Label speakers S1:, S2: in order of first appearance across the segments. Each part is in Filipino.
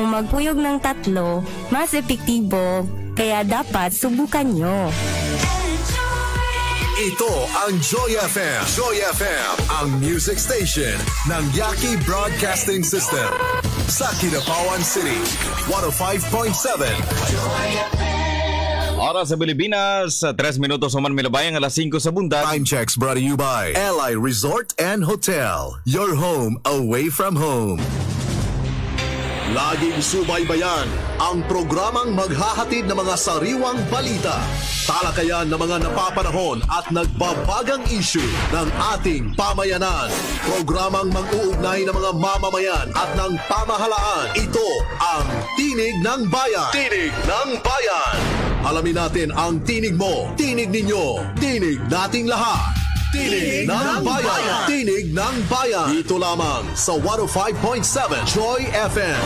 S1: Kung magpuyog ng tatlo, mas epektibo, kaya dapat subukan nyo.
S2: Ito ang Joy FM. Joy FM, ang music station ng Yaki Broadcasting System. Sa Kinapawan City, 105.7.
S3: Oras sa Pilipinas, 3 minutos uman milabayang alas 5 sa buntat.
S2: Time checks brought to you by Ally Resort and Hotel. Your home away from home. Laging subaybayan ang programang maghahatid ng mga sariwang balita, talakayan ng mga napapanahon at nagbabagang issue ng ating pamayanan. Programang mag-uugnay ng mga mamamayan at ng pamahalaan. Ito ang Tinig ng Bayan. Tinig ng Bayan. Alamin natin ang tinig mo, tinig ninyo, tinig nating lahat. Tinig, ng, bayan. Tinig ng Bayan. Dito lamang sa 105.7 Joy FM.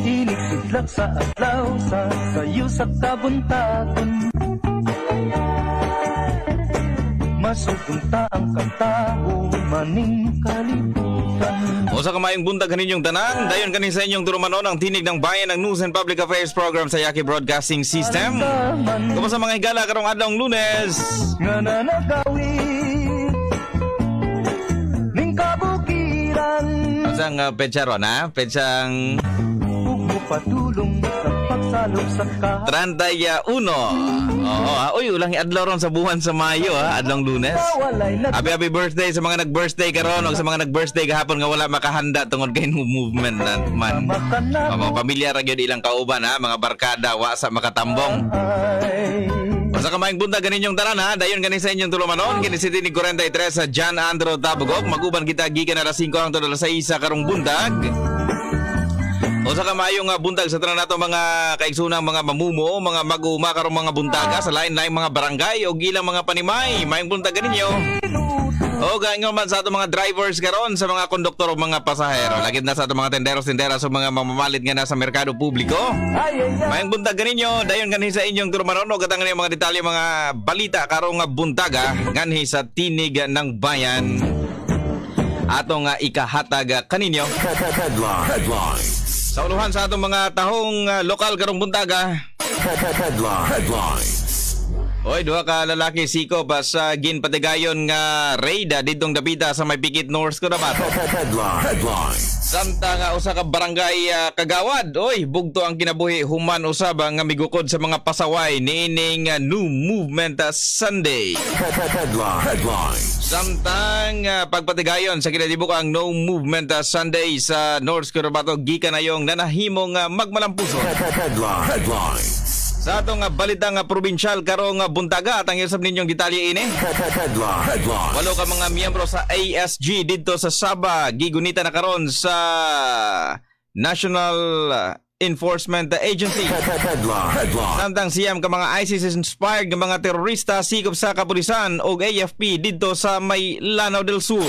S4: Tinig sa adlaw sa sayo sa Masugpunta ang kantao maning kalibutan
S3: O sa kamayang buntag kaninyong tanan, dayon kanin sa inyong turumanon ang tinig ng bayan ng News and Public Affairs Program sa Yaki Broadcasting System. Kumusta mga higala karong adlong lunes?
S4: Nga Ning kabukiran
S3: Masang uh, petsa ron ha? Petsang
S4: Ug sa sa ka
S3: 31. Oo ha? Uy, ulang adlaw ron sa buwan sa Mayo ha? Adlong lunes. Happy happy birthday sa mga nag-birthday karon o sa mga nag-birthday kahapon nga wala makahanda tungod kay movement na man. Mga pamilya ra gyud ilang kauban ha, mga barkada wa sa makatambong. Sa kamayang bunta ganin yung tanan ha, dayon ganin sa inyong tulumanon, kini si Tinig 43 sa John Andro Tabugok, maguban kita gikan na 5 ang tudala sa isa karong buntag. O sa kamayong nga buntag sa tanan nato mga kaigsunang mga mamumo, mga mag-uma karong mga buntaga sa lain-lain mga barangay o gilang mga panimay, mayong buntag ganinyo. O ganyan man sa ato mga drivers karon sa mga konduktor o mga pasahero. Lagid na sa ato mga tenderos tendera sa mga mamamalit nga nasa merkado publiko.
S4: ay ay ay
S3: Mayang buntag ganinyo, dayon ganhi sa inyong turumanon o katang mga detalye mga balita karong buntaga ganhi sa tinig ng bayan. Atong nga ikahatag kaninyo.
S2: Headline. Headline.
S3: Sa uluhan sa atong mga tahong ah, lokal karong buntaga.
S2: Headline. Headline.
S3: Oy, duha ka lalaki siko pa sa ginpatigayon nga raida ditong dapita sa may Pikit North Cotabato.
S2: Headline. Headline.
S3: Samta nga usa ka barangay ah, kagawad. Oy, bugto ang kinabuhi human usab nga migukod sa mga pasaway niining ah, New Movement ah, Sunday.
S2: Headline. Headline.
S3: Samtang ah, pagpatigayon sa kinadibuk ang No Movement ah, Sunday sa North Cotabato gikan na yung nanahimong ah, magmalampuso.
S2: Headline. Headline.
S3: Sa atong nga balita nga probinsyal karong nga buntaga at ang isab ninyong detalye ini.
S2: Headline. Headline.
S3: Walo ka mga miyembro sa ASG dito sa Saba gigunita na karon sa National Enforcement Agency. Samtang siyam ka mga ISIS-inspired nga mga terorista sikop sa kapulisan o AFP dito sa may Lanao del Sur.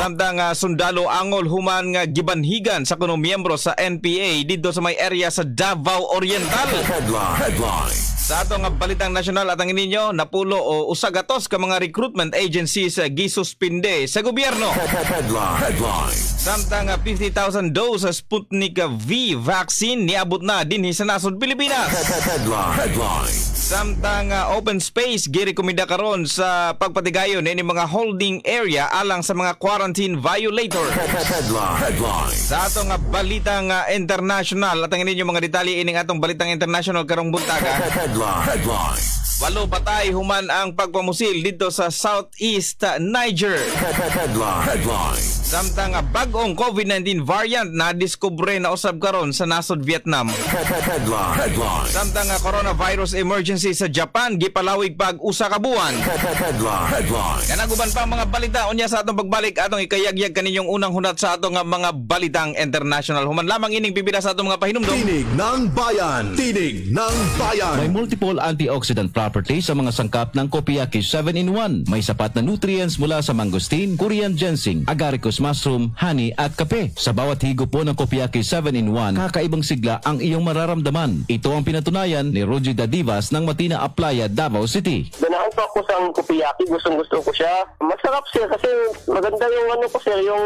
S3: Samtang nga sundalo angol human nga gibanhigan sa kuno miyembro sa NPA dito sa may area sa Davao Oriental.
S2: Headline. Headline.
S3: Sa ato nga balitang nasyonal at ang ininyo, napulo o usagatos ka mga recruitment agencies sa gisuspinde sa gobyerno.
S2: Headline. Headline.
S3: Samtang nga 50,000 dose sa Sputnik V vaccine niabot na dinhi sa nasod Pilipinas.
S2: Headline. Headline.
S3: Samtang nga open space girekomenda karon sa pagpatigayon ini mga holding area alang sa mga quarantine violator.
S2: Headline. Headline.
S3: Sa atong nga balitang international at ang ininyo mga detalye ining atong balitang international karong buntaga.
S2: Headline. Headline.
S3: Walo patay human ang pagpamusil dito sa Southeast Niger.
S2: Headline. Headline.
S3: Samtang bag-ong COVID-19 variant na diskubre na usab karon sa nasod Vietnam.
S2: Headline. Headline.
S3: Samtang coronavirus emergency sa Japan gipalawig pag usa ka buwan.
S2: Headline. Headline.
S3: Kanaguban pa mga balita unya sa atong pagbalik atong ikayagyag kaninyong unang hunat sa atong mga balitang international. Human lamang ining pipila sa atong mga pahinumdom.
S2: Tinig ng bayan. Tinig ng
S5: May
S2: bayan.
S5: multiple antioxidant property sa mga sangkap ng Kopiyaki 7-in-1. May sapat na nutrients mula sa mangosteen, Korean ginseng, agaricus mushroom, honey at kape. Sa bawat higo po ng Kopiyaki 7-in-1, kakaibang sigla ang iyong mararamdaman. Ito ang pinatunayan ni Roger Dadivas ng Matina Aplaya, Davao City.
S6: Ganahan po ako sa kupiyaki, gustong gusto ko siya. Masarap sir kasi maganda yung ano ko sir, yung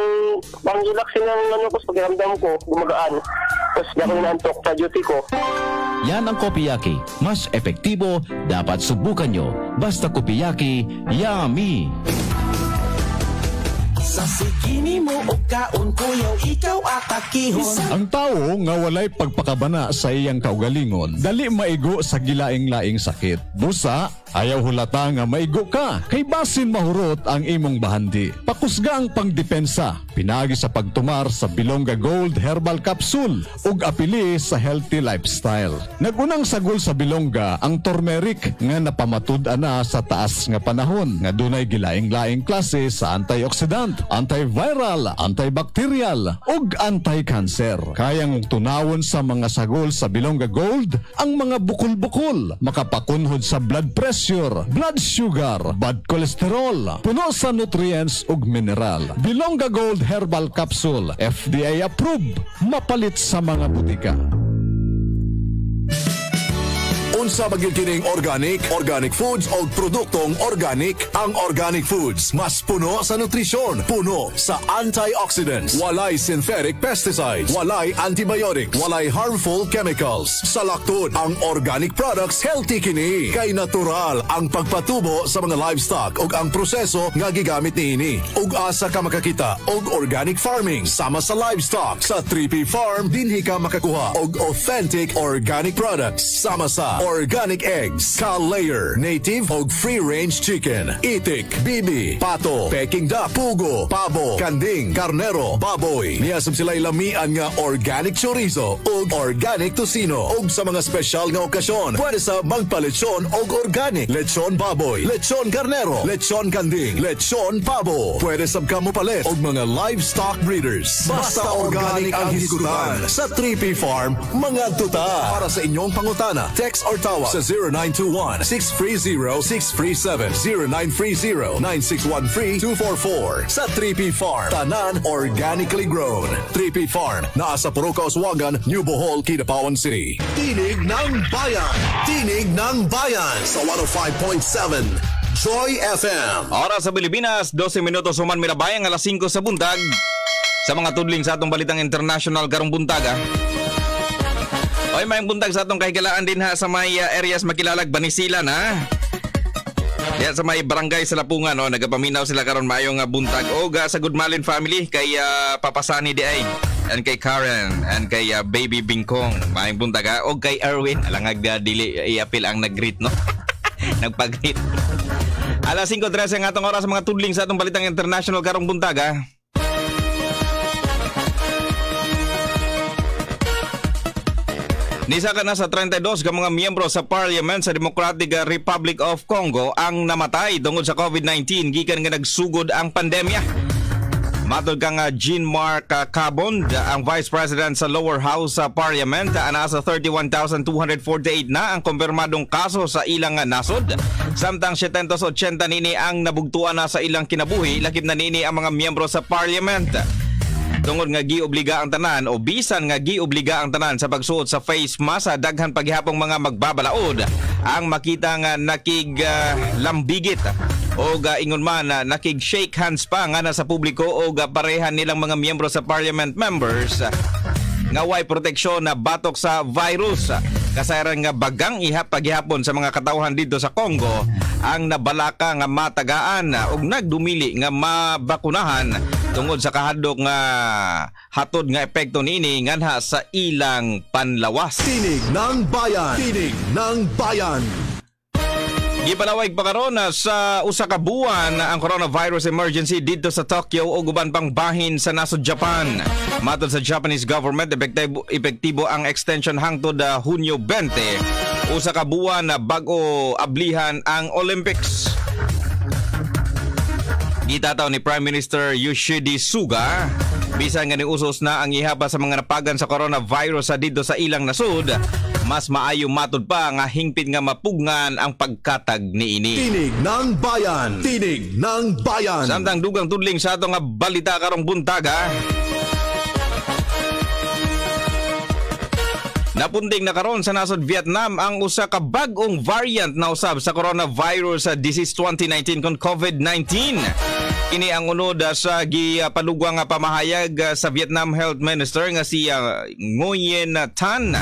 S6: pang relax ng ano ko, pakiramdam ko, gumagaan. Tapos di ako inaantok sa duty ko.
S5: Yan ang Kopiyaki. Mas epektibo, dapat subukan nyo. Basta Kopiyaki, yummy!
S7: Sa sikini mo o kaon kuyaw ikaw atakihon
S8: Ang tao nga walay pagpakabana sa iyang kaugalingon, dali maigo sa gilaing-laing sakit. Busa, ayaw hulata nga maigo ka, kay basin mahurot ang imong bahandi. Pakusga ang pangdepensa, pinagi sa pagtumar sa Bilongga Gold Herbal Capsule ug apili sa healthy lifestyle. Nagunang sagol sa Bilongga ang turmeric nga napamatud ana sa taas nga panahon nga dunay gilaing-laing klase sa antioxidant, antiviral, antibacterial ug anti-cancer. Kayang tunawon sa mga sagol sa Bilongga Gold ang mga bukol-bukol, makapakunhod sa blood pressure, blood sugar, bad cholesterol, puno sa nutrients ug mineral. Bilongga Gold Herbal Capsule, FDA approved, mapalit sa mga butika.
S2: Unsa magyud kining organic, organic foods o produktong organic? Ang organic foods mas puno sa nutrisyon, puno sa antioxidants, walay synthetic pesticides, walay antibiotics, walay harmful chemicals. Sa laktod, ang organic products healthy kini kay natural ang pagpatubo sa mga livestock ug ang proseso nga gigamit niini. Ug asa ka makakita og organic farming sama sa livestock sa 3P Farm dinhi ka makakuha og authentic organic products sama sa organic eggs, cow-layer, native og free-range chicken, itik, bibi, pato, peking duck, pugo, pabo, kanding, karnero, baboy. Niyasab sila lamian nga organic chorizo ug organic tocino ug sa mga special nga okasyon. Pwede sa magpalechon og organic, lechon baboy, lechon karnero, lechon kanding, lechon pabo. Pwede sab ka mo palit og mga livestock breeders. Basta organic ang hisgutan sa 3P Farm, mga tuta. Para sa inyong pangutana, text or tawag sa 0921-630-637, 0930-961-3244 sa 3P Farm. Tanan organically grown. 3P Farm, naa sa Puruka, Oswagan, New Bohol, Kidapawan City. Tinig ng Bayan! Tinig ng Bayan sa 105.7 Joy FM.
S3: Oras sa Pilipinas, 12 minutos human mirabayang alas 5 sa buntag. Sa mga tudling sa atong balitang international karong buntaga. Oy, may buntag sa atong kahigalaan din ha sa may uh, areas makilalag Banisilan ha. Diyan sa may barangay sa Lapungan, no, nagapaminaw sila karon maayong uh, buntag. O ga sa Goodmalin family kay uh, Papasani di ay and kay Karen and kay uh, Baby Bingkong. Maayong buntag ha. O kay Erwin, alangag uh, dili iapil ang nag-greet no. Nagpag-greet. Alas 5.13 ang atong oras mga tudling sa atong balitang international karong buntag ha. Nisa ka na sa 32 ka mga miyembro sa Parliament sa Democratic Republic of Congo ang namatay tungod sa COVID-19 gikan nga nagsugod ang pandemya. Matod kang uh, Jean-Marc uh, Cabond, ang Vice President sa Lower House sa Parliament, uh, nasa 31,248 na ang kumpirmadong kaso sa ilang nasod. Samtang 780 nini ang nabugtuan na sa ilang kinabuhi, lakip na nini ang mga miyembro sa Parliament tungod nga giobliga ang tanan o bisan nga giobliga ang tanan sa pagsuot sa face mask sa daghan paghihapong mga magbabalaod. Ang makita nga nakig uh, lambigit o ga ingon man na nakig shake hands pa nga na sa publiko o ga parehan nilang mga miyembro sa parliament members nga way proteksyon na batok sa virus kasayran nga bagang ihap paghihapon sa mga katawhan dito sa Congo ang nabalaka nga matagaan ug nagdumili nga mabakunahan tungod sa kahadlok nga hatod nga epekto niini nganha sa ilang panlawas.
S2: Tinig ng Bayan! Tinig ng Bayan!
S3: Gipalawag pa karon sa usa ka buwan ang coronavirus emergency dito sa Tokyo o guban pang bahin sa nasod Japan. Matod sa Japanese government, epektibo, epektibo ang extension hangtod uh, Hunyo 20. Usa ka buwan na bago ablihan ang Olympics. Gitataw ni Prime Minister Yoshidi Suga bisan nga ni usos na ang ihapa sa mga napagan sa coronavirus sa dito sa ilang nasud mas maayo matud pa nga hingpit nga mapugngan ang pagkatag niini.
S2: Tinig ng bayan. Tinig ng bayan.
S3: Samtang dugang tudling sa ato nga balita karong buntaga. Napunding na karon sa nasod Vietnam ang usa ka bag-ong variant na usab sa coronavirus sa disease 2019 kon COVID-19. Kini ang unod sa gipalugwang nga pamahayag sa Vietnam Health Minister nga si Nguyen Tan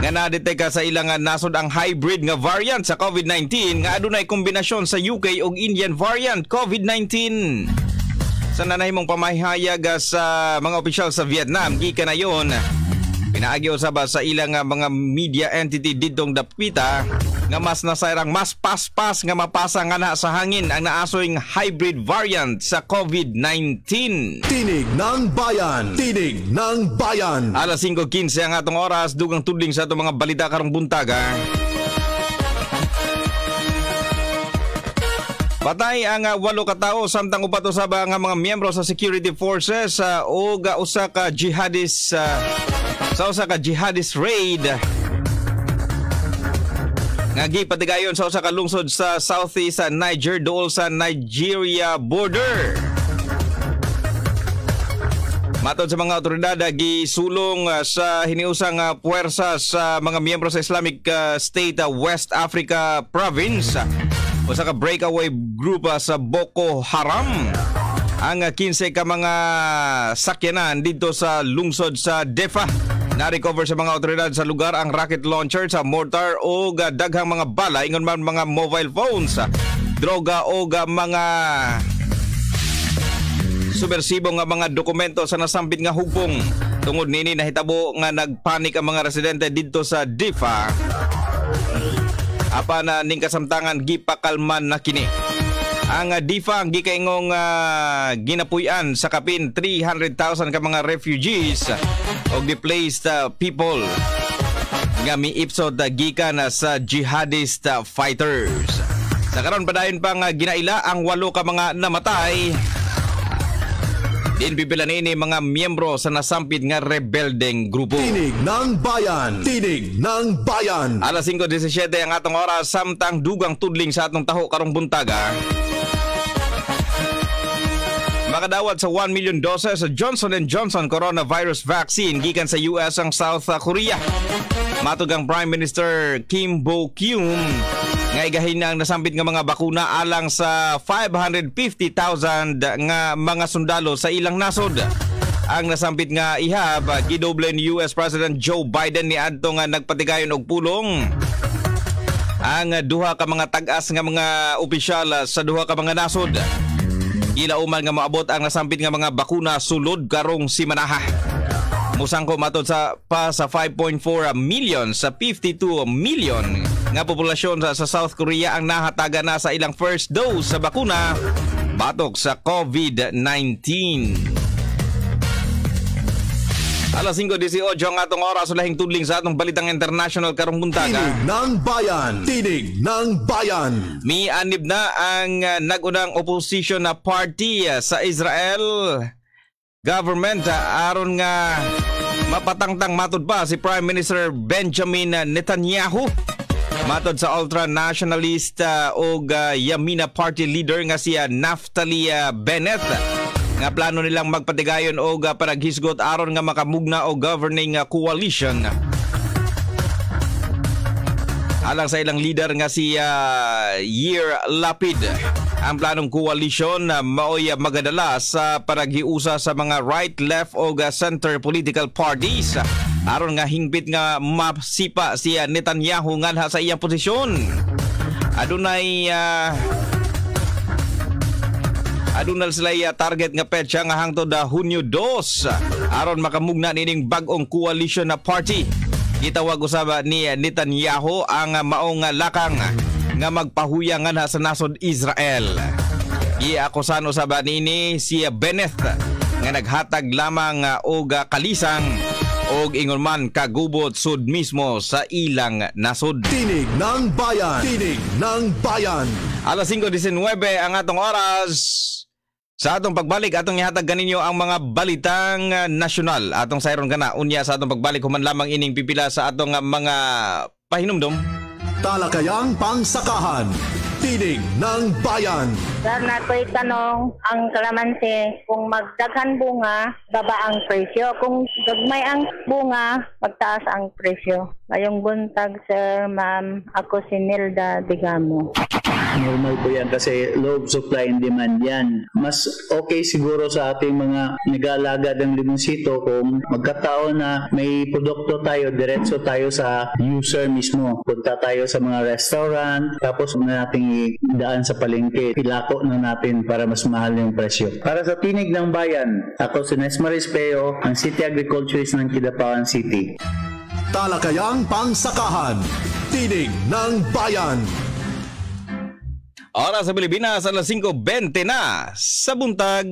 S3: nga nadeteka sa ilang nasod ang hybrid nga variant sa COVID-19 nga adunay kombinasyon sa UK ug Indian variant COVID-19 sa nanahimong pamahayag sa mga opisyal sa Vietnam gikan na yon Pinaagi usab sa ilang nga mga media entity didtong dapita nga mas nasayrang mas paspas nga mapasa nga na sa hangin ang naasoy hybrid variant sa COVID-19.
S2: Tinig ng bayan. Tinig ng bayan.
S3: Alas 5.15 ang atong oras, dugang tudling sa atong mga balita karong buntaga. Patay ang uh, walo ka tawo samtang upat usab nga mga miyembro sa security forces uh, o usa ka jihadist uh, sa usa ka jihadist raid nga gipatigayon sa usa ka lungsod sa southeast sa Niger dool sa Nigeria border. Matod sa mga otoridad, gisulong uh, sa hiniusang uh, puwersa sa mga miyembro sa Islamic uh, State West Africa Province. O sa ka breakaway group sa Boko Haram. Ang uh, 15 ka mga sakyanan dito sa lungsod sa Defa na-recover sa mga otoridad sa lugar ang rocket launcher sa mortar o daghang mga bala ingon man mga mobile phones droga o mga submersibo nga mga dokumento sa nasambit nga hugpong. Tungod nini nahitabo nga nagpanik ang mga residente didto sa Difa. Apa na ning kasamtangan gipakalman na kini. Ang uh, Difa ang gikaingong uh, ginapuy-an sa kapin 300,000 ka mga refugees o displaced uh, people nga miipsod uh, gikan uh, sa jihadist uh, fighters. Sa karon padayon pa nga ginaila ang walo ka mga namatay Din bibilan ini mga miyembro sa nasampit nga rebeldeng grupo.
S2: Tinig ng bayan. Tinig ng bayan.
S3: Alas 5.17 ang atong oras samtang dugang tudling sa atong taho karong buntaga. Makadawat sa 1 million doses sa Johnson Johnson coronavirus vaccine gikan sa US ang South Korea. Matug ang Prime Minister Kim Bo-kyum nga igahin ang nasambit nga mga bakuna alang sa 550,000 nga mga sundalo sa ilang nasod. Ang nasambit nga ihab gidoble ni US President Joe Biden ni adto nga nagpatigayon og pulong ang duha ka mga tag-as nga mga opisyal sa duha ka mga nasod. Ilauman nga maabot ang nasampit nga mga bakuna sulod karong simanaha. Musang ko matod sa pa sa 5.4 million sa 52 million nga populasyon sa, sa South Korea ang nahataga na sa ilang first dose sa bakuna batok sa COVID-19. Alas 5.18 ang atong oras lahing tudling sa atong balitang international karong buntaga.
S2: Tinig ng bayan. Tinig ng bayan.
S3: Mianib na ang uh, nagunang opposition na party uh, sa Israel government uh, aron nga mapatangtang matud pa si Prime Minister Benjamin Netanyahu. Matod sa ultra-nationalist uh, o uh, Yamina Party leader nga Naftali uh, Bennett nga plano nilang magpatigayon og uh, panaghisgot aron nga makamugna o governing uh, coalition. Alang sa ilang leader nga si uh, Year Lapid ang planong koalisyon uh, maoy magadala sa panaghiusa sa mga right, left o center political parties. Aron nga hingpit nga masipa si Netanyahu nga sa iyang posisyon. Adunay uh, Adunal sila uh, target nga petsa nga hangtod da Hunyo 2 aron makamugna nining bag-ong coalition na party. Gitawag usaba ni Netanyahu ang maong lakang nga magpahuyangan sa nasod Israel. Iakusan usaba nini si Bennett nga naghatag lamang og kalisang og ingon man kagubot sud mismo sa ilang nasod.
S2: Tinig ng bayan. Tinig ng bayan.
S3: Alas 5.19 ang atong oras Sa atong pagbalik, atong ihatag ganinyo ang mga balitang uh, nasyonal. Atong sayron gana, unya sa atong pagbalik, human lamang ining pipila sa atong uh, mga pahinumdom.
S2: Talakayang pangsakahan. Tinig ng bayan.
S9: Sir, na ko'y tanong, ang kalamansi, kung magdaghan bunga, baba ang presyo. Kung gagmay ang bunga, magtaas ang presyo. Ngayong buntag, sir, ma'am, ako si Nilda Digamo.
S10: Normal po yan kasi low supply and demand yan. Mas okay siguro sa ating mga nag-aalaga ng limonsito kung magkataon na may produkto tayo, diretso tayo sa user mismo. Punta tayo sa mga restaurant, tapos na nating daan sa palengke. Pilako na natin para mas mahal yung presyo. Para sa Tinig ng Bayan, ako si Nesmaris Peo, ang City Agriculturist ng Kidapawan City.
S2: Talakayang pangsakahan. Tinig ng bayan.
S3: Oras sa Pilipinas, alas 5.20 na sa buntag.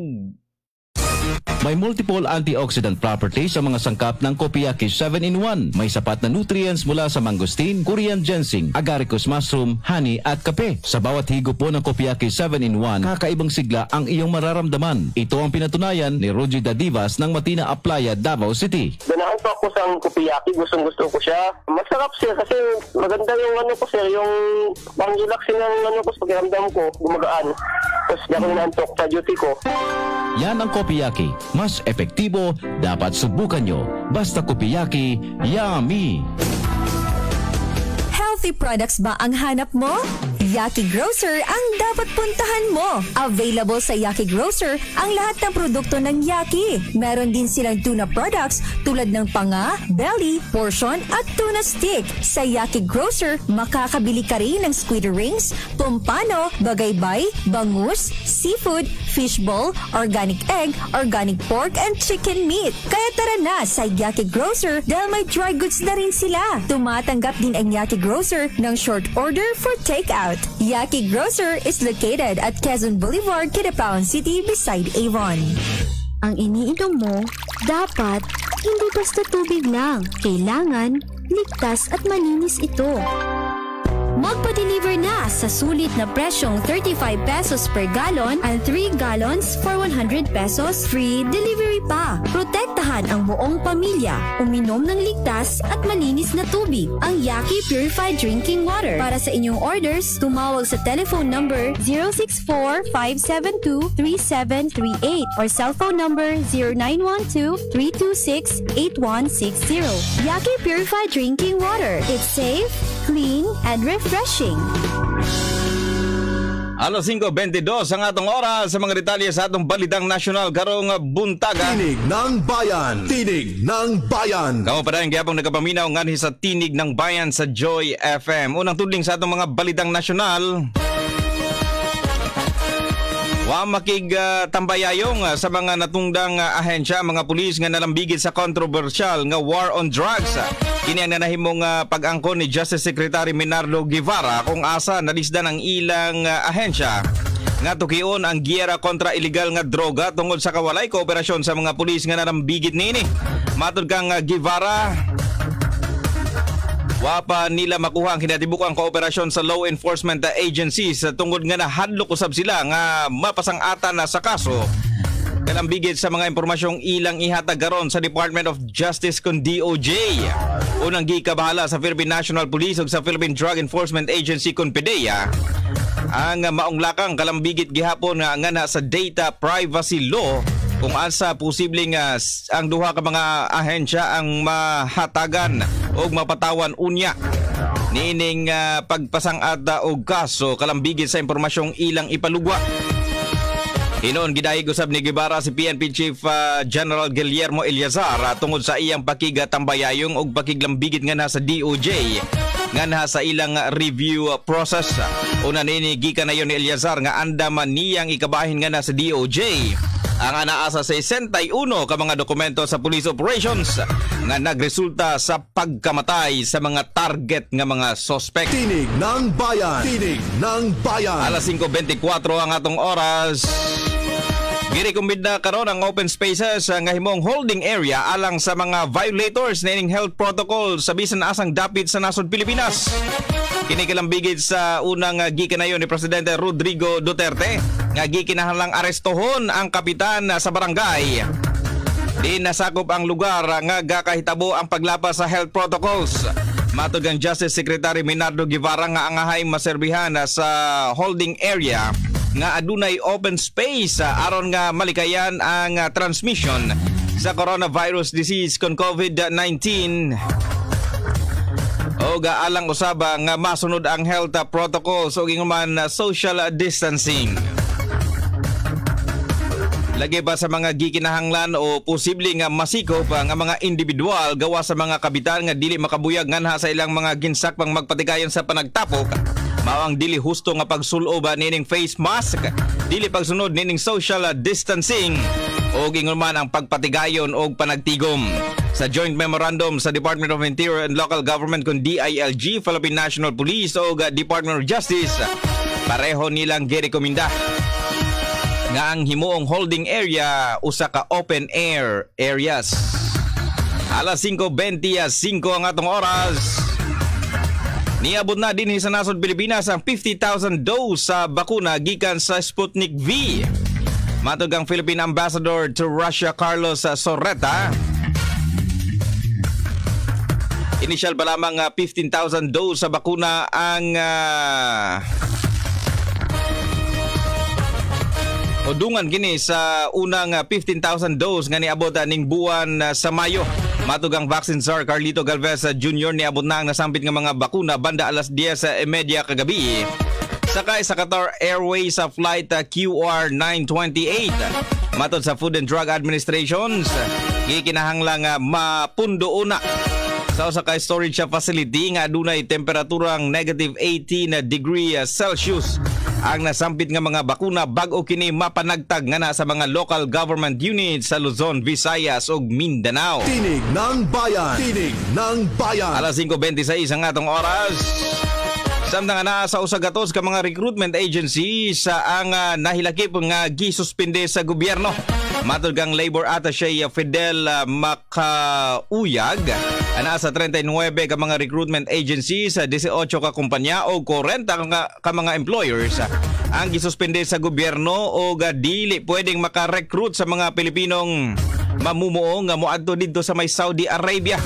S5: May multiple antioxidant properties sa mga sangkap ng Kopiaki 7-in-1. May sapat na nutrients mula sa mangosteen, Korean ginseng, agaricus mushroom, honey at kape. Sa bawat higop po ng Kopiaki 7-in-1, kakaibang sigla ang iyong mararamdaman. Ito ang pinatunayan ni Roger Dadivas ng Matina Aplaya, Davao City.
S6: Ganahan po ako sa kupiyaki, gustong gusto ko siya. Masarap siya kasi maganda yung ano ko sir, yung pang relaxing ng ano ko sa pakiramdam ko, gumagaan. Tapos di ako inaantok sa duty ko.
S5: Yan ang Kopiyaki. Mas epektibo, dapat subukan nyo. Basta Kopiyaki, yummy!
S11: Healthy products ba ang hanap mo? Yaki Grocer ang dapat puntahan mo. Available sa Yaki Grocer ang lahat ng produkto ng Yaki. Meron din silang tuna products tulad ng panga, belly, portion at tuna stick. Sa Yaki Grocer, makakabili ka rin ng squid rings, pompano, bagaybay, bangus, seafood, fishball, organic egg, organic pork and chicken meat. Kaya tara na sa Yaki Grocer dahil may dry goods na rin sila. Tumatanggap din ang Yaki Grocer ng short order for takeout. Yaki Grocer is located at Quezon Boulevard, Kidapawan City beside Avon.
S12: Ang iniinom mo, dapat hindi basta tubig lang. Kailangan ligtas at malinis ito. Magpa-deliver na sa sulit na presyong 35 pesos per gallon and 3 gallons for 100 pesos free delivery pa. Protektahan ang buong pamilya. Uminom ng ligtas at malinis na tubig. Ang Yaki Purified Drinking Water. Para sa inyong orders, tumawag sa telephone number 064-572-3738 or cellphone number 0912-326-8160. Yaki Purified Drinking Water. It's safe, clean, and refreshing.
S3: Alas 5.22 ang atong oras sa mga detalye sa atong balitang nasyonal karong buntaga.
S2: Tinig ng bayan. Tinig ng bayan.
S3: Kamo pa rin gyapong nagapaminaw nganhi sa Tinig ng Bayan sa Joy FM. Unang tudling sa atong mga balitang nasyonal. Wa makig uh, tambayayong uh, sa mga natungdang uh, ahensya, mga pulis nga nalambigit sa controversial nga war on drugs. Kini ang nanahimong uh, pag-angkon ni Justice Secretary Minardo Guevara kung asa nalisdan ang ilang uh, ahensya nga tukion ang giyera kontra illegal nga droga tungod sa kawalay kooperasyon sa mga pulis nga nalambigit nini. Matod kang uh, Guevara, Wapa nila makuha ang kinatibukang kooperasyon sa law enforcement agencies tungod nga nahadlok usab sila nga mapasang-ata na sa kaso. Kalambigit sa mga impormasyong ilang ihatag garon sa Department of Justice kun DOJ. Unang gikabahala sa Philippine National Police ug sa Philippine Drug Enforcement Agency kun PDEA. Ang maong lakang kalambigit gihapon nga nga sa data privacy law kung asa posibleng uh, ang duha ka mga ahensya ang mahatagan o mapatawan unya nining uh, pagpasangada og kaso kalambigit sa impormasyong ilang ipalugwa Hinoon gidayeg usab ni Gibara si PNP Chief uh, General Guillermo Eliazar uh, tungod sa iyang pakigatambayayong og pakiglambigit nga nasa DOJ nga na sa ilang review process. Una nini gikan na ni Eliazar nga andaman niyang ikabahin nga na sa DOJ ang anaasa sa 61 ka mga dokumento sa police operations nga nagresulta sa pagkamatay sa mga target nga mga suspect.
S2: Tinig ng bayan. Tinig ng bayan.
S3: Alas 5.24 ang atong oras. Girikumbid na karon ang open spaces nga himong holding area alang sa mga violators na ining health protocol sa bisan asang dapit sa nasod Pilipinas. Kinikalambigid sa unang uh, gikanayon ni Presidente Rodrigo Duterte nga gikinahalang arestohon ang kapitan uh, sa barangay. Di nasakop ang lugar nga gakahitabo ang paglapas sa health protocols. Matod ang Justice Secretary Minardo Guevara nga angahay maserbihan sa holding area nga adunay open space aron nga malikayan ang transmission sa coronavirus disease kon COVID-19 o gaalang usaba nga masunod ang health protocols o ginguman social distancing. Lagi ba sa mga gikinahanglan o posible nga masikop nga mga individual gawa sa mga kabitan nga dili makabuyag nganha sa ilang mga ginsak pang magpatigayon sa panagtapok? Mao ang dili husto nga pagsulo ba nining face mask? Dili pagsunod nining social distancing o ginguman ang pagpatigayon og panagtigom sa joint memorandum sa Department of Interior and Local Government kung DILG, Philippine National Police o Department of Justice pareho nilang girekomenda nga ang himuong holding area usa ka open air areas. Alas 5.25 ang atong oras. Niabot na din sa nasod Pilipinas ang 50,000 dose sa bakuna gikan sa Sputnik V. Matog ang Philippine Ambassador to Russia Carlos Sorreta. Initial pa lamang 15,000 dose sa bakuna ang uh, Odungan gini sa unang 15,000 dose nga niabot ning buwan sa Mayo. Matugang vaccine czar Carlito Galvez Jr. niabot na ang nasampit nga mga bakuna banda alas 10 media kagabi. Sakay sa Qatar Airways sa flight QR928. Matod sa Food and Drug Administration, gikinahanglang mapundo una sa usa ka storage facility nga adunay temperaturang negative 18 degree Celsius ang nasampit nga mga bakuna bag-o kini mapanagtag nga na sa mga local government units sa Luzon, Visayas ug Mindanao.
S2: Tinig ng bayan. Tinig ng bayan.
S3: Alas 5:26 ang atong oras. Samtang na sa usagatos ka mga recruitment agency sa ang uh, nahilakip nga gisuspinde sa gobyerno. Matod kang labor attaché Fidel uh, Makauyag ana sa 39 ka mga recruitment agencies sa 18 ka kumpanya o 40 ka, mga employers ang gisuspinde sa gobyerno o dili pwedeng maka-recruit sa mga Pilipinong mamumuo nga moadto didto sa may Saudi Arabia.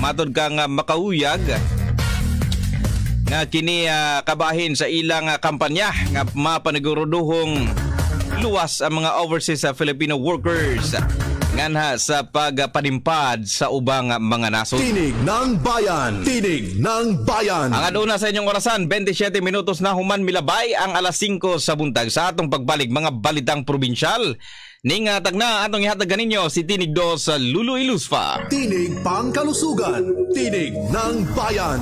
S3: Matod kang uh, Makauyag nga kini uh, kabahin sa ilang uh, kampanya nga mapaniguruduhong luwas ang mga overseas uh, Filipino workers nganha sa pagpanimpad sa ubang mga nasod.
S2: Tinig ng bayan. Tinig ng bayan.
S3: Ang aduna sa inyong orasan, 27 minutos na human milabay ang alas 5 sa buntag sa atong pagbalik mga balitang probinsyal. Ning uh, tagna atong ihatag ganinyo si Tinig 2 sa Lulu Ilusfa.
S2: Tinig pangkalusugan. Tinig ng bayan.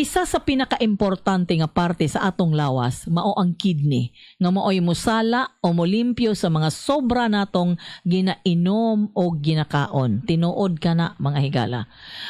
S13: Isa sa pinakaimportante nga parte sa atong lawas mao ang kidney nga maoy musala o molimpyo sa mga sobra natong ginainom o ginakaon. Tinuod ka na mga higala.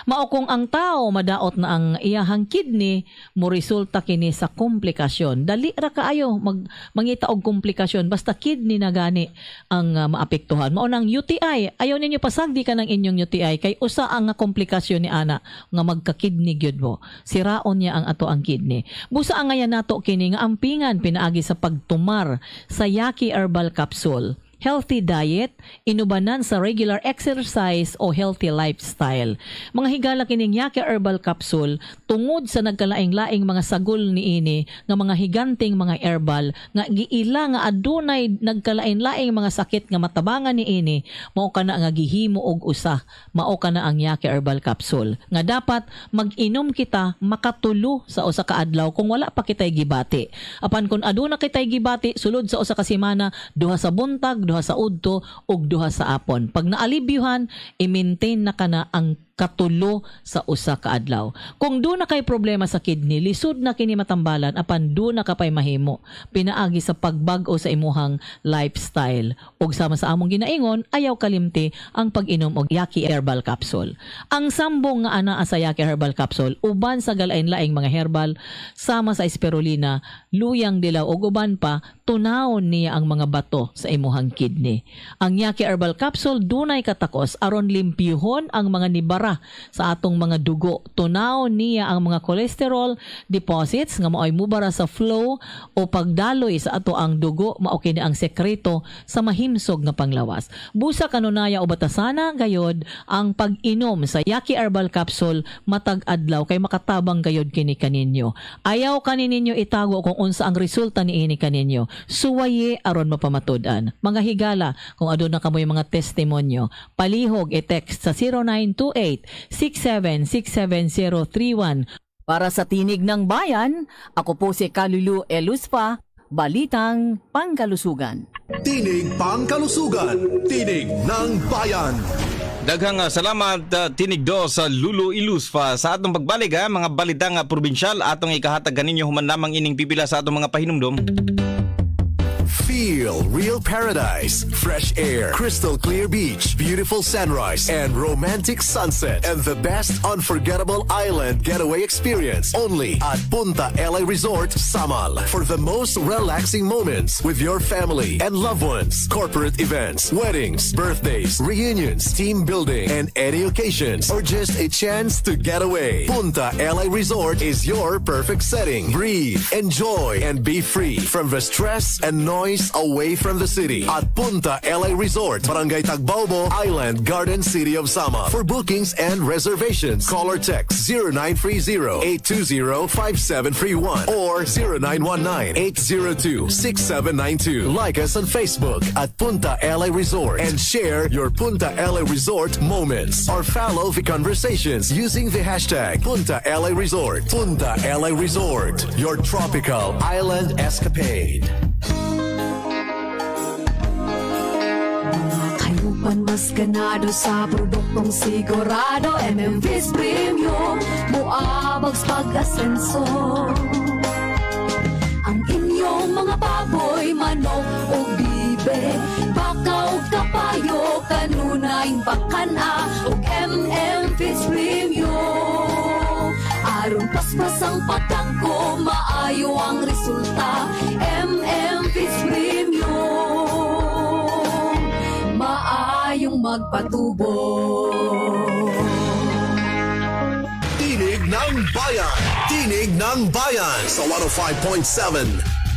S13: Mao kung ang tao madaot na ang iyahang kidney mo resulta kini sa komplikasyon. Dali ra kaayo mag mangita og komplikasyon basta kidney na gani ang uh, maapektuhan. Mao nang UTI. Ayaw ninyo pasagdi ka ng inyong UTI kay usa ang komplikasyon ni ana nga magka-kidney gyud mo. Sira raon niya ang ato ang kidney. Busa ang ngayon nato kini nga ampingan pinaagi sa pagtumar sa Yaki Herbal Capsule healthy diet, inubanan sa regular exercise o healthy lifestyle. Mga higala kining Yake Herbal Capsule tungod sa nagkalaing-laing mga sagol niini nga mga higanting mga herbal nga giila nga adunay nagkalain-laing mga sakit nga matabangan niini mao kana nga gihimo og usa mao kana ang Yake Herbal Capsule nga dapat mag-inom kita makatulo sa usa ka adlaw kung wala pa kitay gibati. Apan kung aduna kitay gibati sulod sa usa ka semana duha sa buntag duha sa udto ug duha sa apon. Pag naalibyuhan, i-maintain na kana ang katulo sa usa ka adlaw. Kung do na kay problema sa kidney, lisod na kini matambalan apan do na kapay mahimo. Pinaagi sa pagbag-o sa imuhang lifestyle. Ug sama sa among ginaingon, ayaw kalimti ang pag-inom og Yaki Herbal Capsule. Ang sambong nga ana sa Yaki Herbal Capsule uban sa galain-laing mga herbal sama sa spirulina, luyang dilaw ug uban pa tunawon niya ang mga bato sa imuhang kidney. Ang Yaki Herbal Capsule dunay katakos aron limpyuhon ang mga nibara mubara sa atong mga dugo. Tunaw niya ang mga cholesterol deposits nga mao'y mubara sa flow o pagdaloy sa ato ang dugo mao kini ang sekreto sa mahimsog nga panglawas. Busa kanunaya o batasana gayod ang pag-inom sa Yaki Herbal Capsule matag adlaw kay makatabang gayod kini kaninyo. Ayaw kaninyo itago kung unsa ang resulta niini kaninyo. Suwaye aron mapamatud-an. Mga higala kung aduna kamoy mga testimonyo, palihog i-text sa 0928-676731
S14: Para sa Tinig ng Bayan, ako po si Kalulu Eluspa, Balitang Pangkalusugan.
S2: Tinig Pangkalusugan, Tinig ng Bayan.
S3: Daghang uh, salamat uh, tinig do sa Lulu Ilusfa sa atong pagbalik ha, mga balitang uh, probinsyal atong ikahatag kaninyo human lamang ining pipila sa atong mga pahinumdom.
S2: Feel real paradise, fresh air, crystal clear beach, beautiful sunrise, and romantic sunset. And the best unforgettable island getaway experience only at Punta LA Resort, Samal. For the most relaxing moments with your family and loved ones, corporate events, weddings, birthdays, reunions, team building, and any occasions, or just a chance to get away. Punta LA Resort is your perfect setting. Breathe, enjoy, and be free from the stress and noise away from the city at Punta LA Resort, Barangay Tagbaobo Island, Garden City of Sama. For bookings and reservations, call or text 0930-820-5731 or 0919-802-6792. Like us on Facebook at Punta LA Resort and share your Punta LA Resort moments or follow the conversations using the hashtag Punta LA Resort. Punta LA Resort, your tropical island escapade.
S15: Kayupan mas ganado sa produktong sigurado MMV's Premium. Muabags pag-asenso. Ang inyong mga baboy, manok o bibe Bakaw kapayo, kanunay bakana O MMV's Premium. Aron paspas ang patangko, maayo ang resulta. MMV's magpatubo.
S2: Tinig ng Bayan! Tinig ng Bayan sa 105.7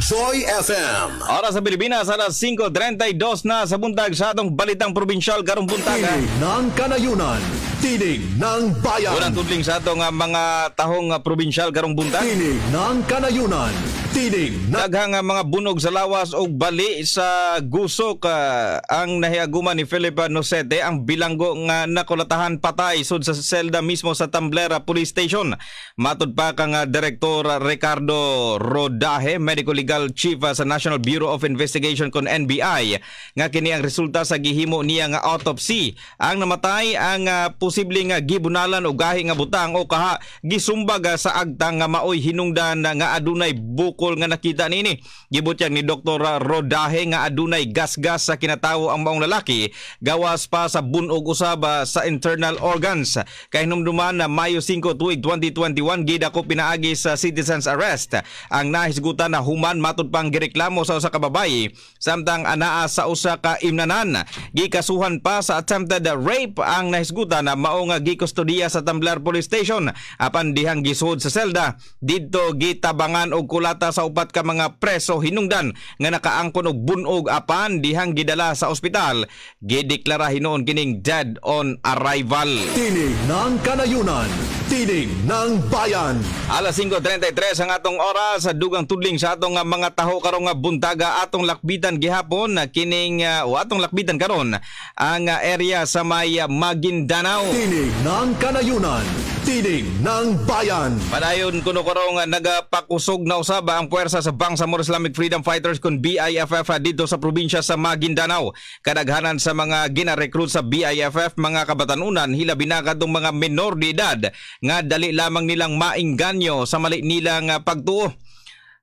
S2: Joy FM.
S3: Oras sa Pilipinas, alas 5.32 na sa buntag sa atong balitang probinsyal karong buntaga.
S2: Tinig ng Kanayunan. Tinig ng Bayan.
S3: Unang tudling sa atong uh, mga tahong uh, probinsyal karong buntag.
S2: Tinig ng Kanayunan. Tinig.
S3: Daghang mga bunog sa lawas o bali sa gusok uh, ang nahiaguman ni Felipe Nosete ang bilanggo nga nakulatahan patay sud sa selda mismo sa Tamblera Police Station. Matud pa kang uh, Direktor Ricardo Rodaje, Medical Legal Chief uh, sa National Bureau of Investigation kon NBI nga kini ang resulta sa gihimo niya nga autopsy. Ang namatay ang uh, posibleng uh, gibunalan og gahi nga butang o kaha gisumbag uh, sa agtang nga maoy hinungdan nga adunay bukol nga nakita nini. Gibutyag ni Dr. Rodahe nga adunay gasgas sa kinatawo ang maong lalaki gawas pa sa bunog usaba sa internal organs. Kay hinumduman na Mayo 5 tuig 2021 gida ko pinaagi sa citizens arrest ang nahisgutan na human matud pang gireklamo sa usa ka babayi samtang anaa sa usa ka imnanan gikasuhan pa sa attempted rape ang nahisgutan na mao nga gikustodiya sa Tamblar Police Station apan dihang gisud sa selda didto gitabangan og kulata sa upat ka mga preso hinungdan nga nakaangkon og bunog apan dihang gidala sa ospital. Gideklara hinuon kining dead on arrival.
S2: Tinig ng Kanayunan Tinig ng Bayan
S3: Alas 5.33 ang atong oras sa dugang tudling sa atong mga taho karong nga buntaga atong lakbitan gihapon na kining uh, o atong lakbitan karon ang uh, area sa may uh, Maguindanao.
S2: Tinig ng Kanayunan, Tinig ng Bayan.
S3: Padayon kuno karong uh, nagapakusog na usaba ang puwersa sa Bangsamoro Islamic Freedom Fighters kun BIFF dito sa probinsya sa Maguindanao. Kadaghanan sa mga gina-recruit sa BIFF mga kabatanunan hilabi na kadtong mga menor de edad nga dali lamang nilang maingganyo sa mali nilang pagtuo.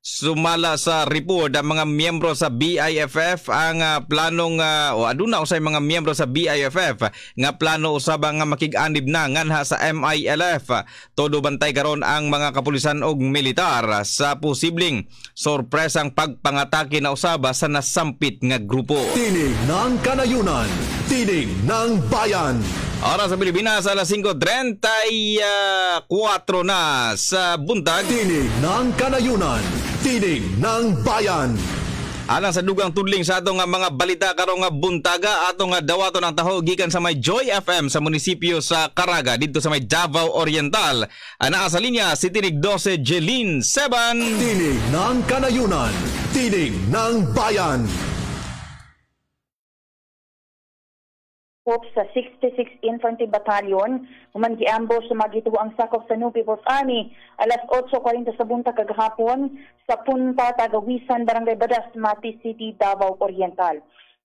S3: Sumala sa report ang mga miyembro sa BIFF ang uh, planong uh, o aduna usay mga miyembro sa BIFF nga plano usaba nga makig-anib na nganha sa MILF todo bantay karon ang mga kapulisan og militar sa posibleng sorpresang pagpangatake na usaba sa nasampit nga grupo.
S2: Tinig ng kanayunan, tinig ng bayan.
S3: Oras sa Pilipinas, alas 5.34 na sa buntag.
S2: Tinig ng Kanayunan, Tinig ng Bayan.
S3: Alang sa dugang tudling sa atong nga mga balita karong nga buntaga atong nga dawaton ang taho gikan sa may Joy FM sa munisipyo sa Caraga didto sa may Davao Oriental. Ana sa linya si Tinig 12 Jeline Seban.
S2: Tinig ng Kanayunan, Tinig ng Bayan.
S16: Hope sa 66 Infantry Battalion, human giambos sa magito ang sakop sa New People's Army alas 8.40 sa bunta kagahapon sa Punta Tagawisan, Barangay Badas, Mati City, Davao Oriental.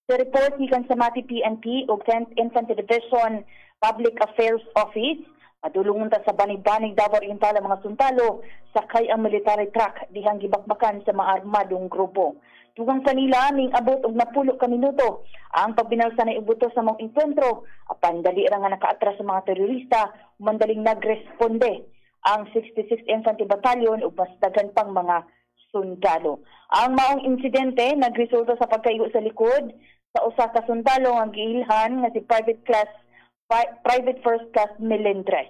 S16: Sa report gikan sa Mati PNP ug 10th Infantry Division Public Affairs Office, Madulungon sa banig-banig Davao Oriental ang mga suntalo sakay ang military truck dihang gibakbakan sa mga armadong grupo. Tugang kanila ning abot og napulo ka minuto ang pagbinalsa na ibuto sa mga enkwentro apan dali ra nga nakaatras sa mga terorista mandaling nagresponde ang 66th Infantry Battalion ug mas daghan pang mga sundalo. Ang maong insidente nagresulta sa pagkaigo sa likod sa usa ka sundalo ang giilhan nga si Private Class Private First Class Melendres.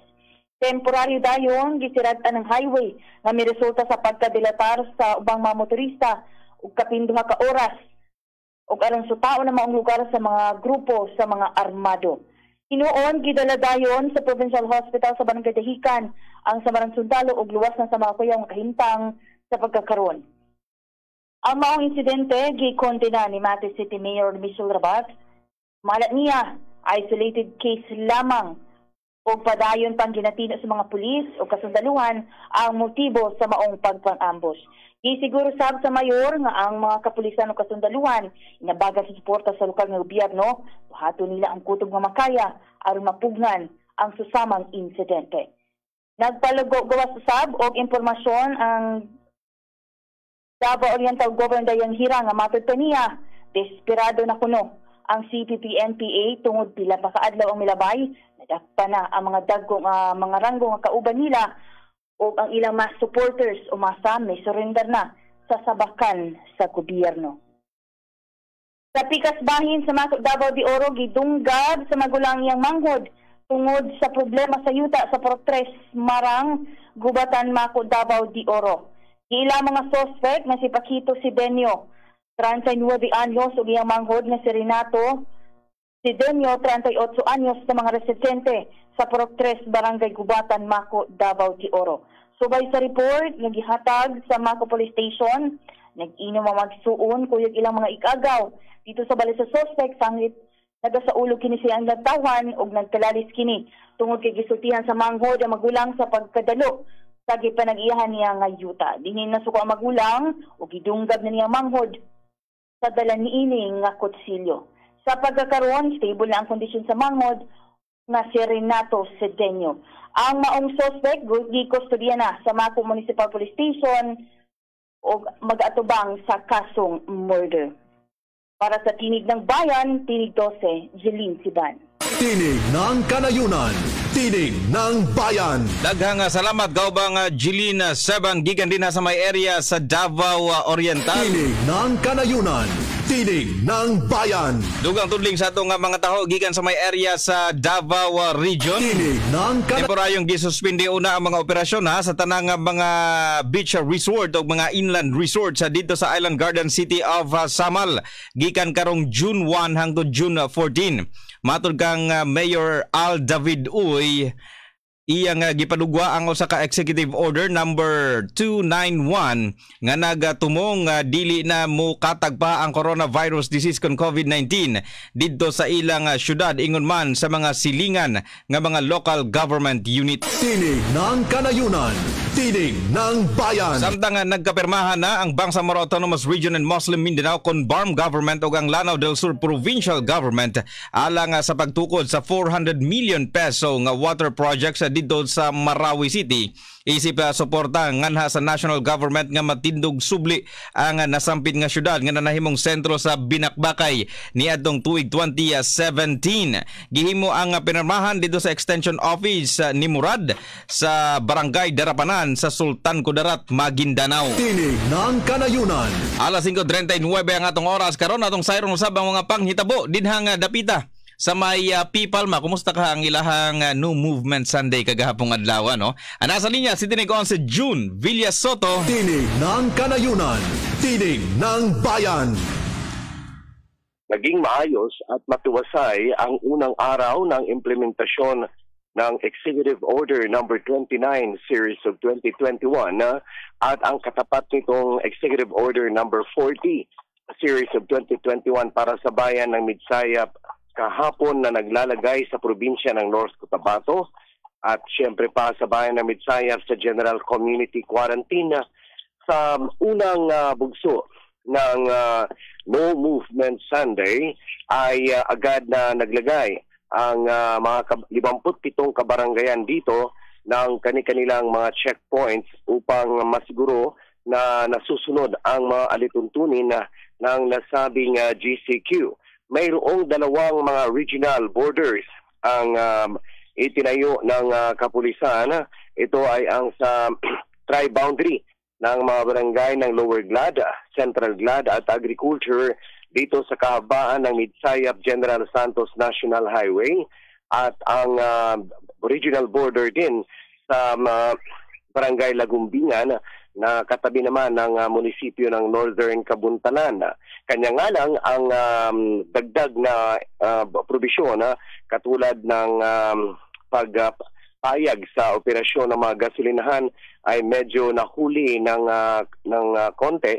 S16: Temporaryo dayon gisirad-an ng highway nga miresulta sa pagkadilatar sa ubang mga motorista ug kapinduha ka oras ug aron sutao na maong lugar sa mga grupo sa mga armado. Hinuon gidala dayon sa Provincial Hospital sa Barangay Dahican ang samarang sundalo ug luwas na sa mga kuyaw nga kahimtang sa pagkakaron. Ang maong insidente gikondena ni Mate City Mayor Michelle Rabat. Malat niya isolated case lamang o padayon pang ginatino sa mga pulis o kasundaluhan ang motibo sa maong pagpang-ambush. Gisiguro sab sa mayor nga ang mga kapulisan o kasundaluhan inabaga sa suporta sa lokal nga gobyerno, buhato nila ang kutob nga makaya aron mapugnan ang susamang insidente. Nagpalago gawas usab og impormasyon ang Davao Oriental Governor Dayang Hira nga matod niya, desperado na kuno ang CPP-NPA tungod pila pa kaadlaw ang milabay, nadakpa na ang mga dagkong uh, mga ranggo nga kauban nila o ang ilang mga supporters o mga family surrender na sa sabakan sa gobyerno. Sa pikas bahin sa Masok Davao de Oro, gidunggab sa magulang iyang manghod tungod sa problema sa yuta sa Protres Marang, Gubatan, Mako, Davao de Oro. Ila mga suspect na si Paquito Sidenio, 39 anyos, ug iyang manghod na si Renato Sidenio, 38 anyos, sa mga residente sa Purok 3, Barangay Gubatan, Mako, Davao de Oro. Subay sa report, nagihatag sa Mako Police Station, nag-inom ang magsuon, kuyog ilang mga ikagaw. Dito sa bali sa suspect, sangit naga sa ulo kini siyang nagtawan og nagkalalis kini tungod kay gisultihan sa manghod ang magulang sa pagkadalo sa gipanag-iyahan niya nga yuta. Dinin na suko ang magulang o gidunggab na niya manghod sa dala niini nga kutsilyo. Sa pagkakaroon, stable na ang kondisyon sa manghod nga si Renato Sedeño. Ang maong suspect, gikustudya na sa Mako Municipal Police Station o mag-atubang sa kasong murder. Para sa Tinig ng Bayan, Tinig 12, Jeline Siban.
S2: Tinig ng Kanayunan, Tinig ng Bayan.
S3: Daghang salamat gaubang Jeline Seban gigan din sa may area sa Davao Oriental.
S2: Tinig ng Kanayunan, Tinig ng Bayan.
S3: Dugang tudling sa atong mga taho gikan sa may area sa Davao Region.
S2: Tinig ng Kanayunan.
S3: Temporaryong gisuspindi una ang mga operasyon ha sa tanang mga beach resort o mga inland resort sa dito sa Island Garden City of Samal gikan karong June 1 hangtod June 14. Matod kang uh, Mayor Al David Uy, iyang uh, gipadugwa ang usa ka executive order number 291 nga nagatumong uh, dili na mo katag pa ang coronavirus disease kon COVID-19 didto sa ilang uh, syudad ingon man sa mga silingan nga mga local government unit.
S2: Tinig ng kanayunan, tinig ng bayan.
S3: Samtang uh, nagkapirmahan na ang Bangsamoro Autonomous Region and Muslim Mindanao kon BARM government ug ang Lanao del Sur provincial government alang uh, sa pagtukod sa 400 million peso nga water project sa dito sa Marawi City. Isip uh, suporta nganha sa national government nga matindog subli ang nasampit nga syudad nga nanahimong sentro sa Binakbakay ni adtong tuig 2017. Gihimo ang pinirmahan dito sa extension office uh, ni Murad sa Barangay Darapanan sa Sultan Kudarat, Maguindanao.
S2: Tinig ng kanayunan.
S3: Alas 5:39 ang atong oras karon atong sayron usab ang mga panghitabo dinhang uh, dapita sa may uh, Pipalma. Kumusta ka ang ilahang uh, New Movement Sunday kagahapong adlaw no? Ang nasa linya si Tinig si June Villa Soto.
S2: Tinig ng Kanayunan, Tinig ng Bayan.
S17: Naging maayos at matuwasay ang unang araw ng implementasyon ng Executive Order number 29 series of 2021 uh, at ang katapat nitong Executive Order number 40 series of 2021 para sa bayan ng Midsayap kahapon na naglalagay sa probinsya ng North Cotabato at siyempre pa sa bayan ng Midsayap sa General Community Quarantine sa unang uh, bugso ng uh, No Movement Sunday ay uh, agad na naglagay ang uh, mga 57 kabarangayan dito ng kani-kanilang mga checkpoints upang masiguro na nasusunod ang mga alituntunin na ng nasabing uh, GCQ. Mayroong dalawang mga regional borders ang um, itinayo ng uh, kapulisan. Ito ay ang sa tri-boundary ng mga barangay ng Lower Glad, Central Glad at Agriculture dito sa kahabaan ng Midsayap General Santos National Highway at ang uh, regional border din sa uh, barangay Lagumbingan na katabi naman ng uh, munisipyo ng Northern Kabuntanan. Kanya nga lang ang um, dagdag na uh, probisyon uh, katulad ng um, pagpayag uh, sa operasyon ng mga gasolinahan ay medyo nahuli ng uh, ng uh, konti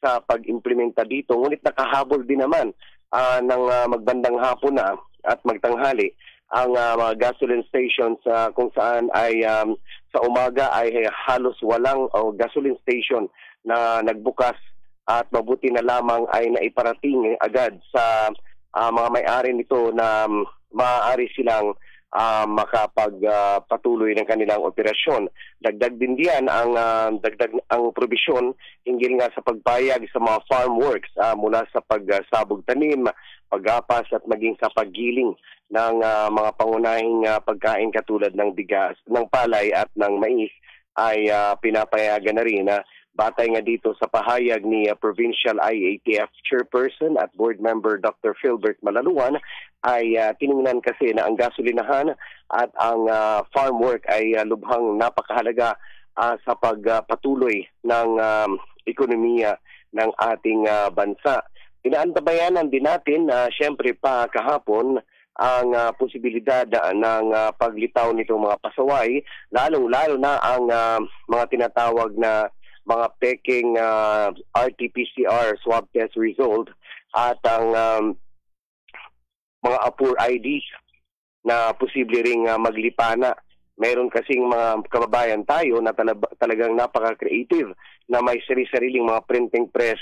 S17: sa pag-implementa dito. Ngunit nakahabol din naman uh, ng uh, magbandang hapon na at magtanghali ang uh, mga gasoline stations uh, kung saan ay um, sa umaga ay halos walang oh, gasoline station na nagbukas at mabuti na lamang ay naiparating agad sa uh, mga may-ari nito na um, maaari silang uh, makapagpatuloy uh, ng kanilang operasyon. Dagdag din diyan ang uh, dagdag ang probisyon hinggil nga sa pagpayag sa mga farm works uh, mula sa pagsabog tanim, pagapas at maging sa paggiling ng uh, mga pangunahing uh, pagkain katulad ng bigas, ng palay at ng mais ay uh, pinapayagan na rin na uh, batay nga dito sa pahayag ni uh, Provincial IATF Chairperson at Board Member Dr. Philbert Malaluan ay uh, tiningnan kasi na ang gasolinahan at ang uh, farm work ay uh, lubhang napakahalaga uh, sa pagpatuloy uh, ng um, ekonomiya ng ating uh, bansa. Inaantabayanan din natin na uh, siyempre pa kahapon ang uh, posibilidad uh, ng uh, paglitaw nitong mga pasaway, lalong-lalo na ang uh, mga tinatawag na mga peking uh, RT-PCR swab test result at ang um, mga APUR IDs na posible ring uh, maglipana. Meron kasing mga kababayan tayo na talagang napaka-creative na may sarili-sariling mga printing press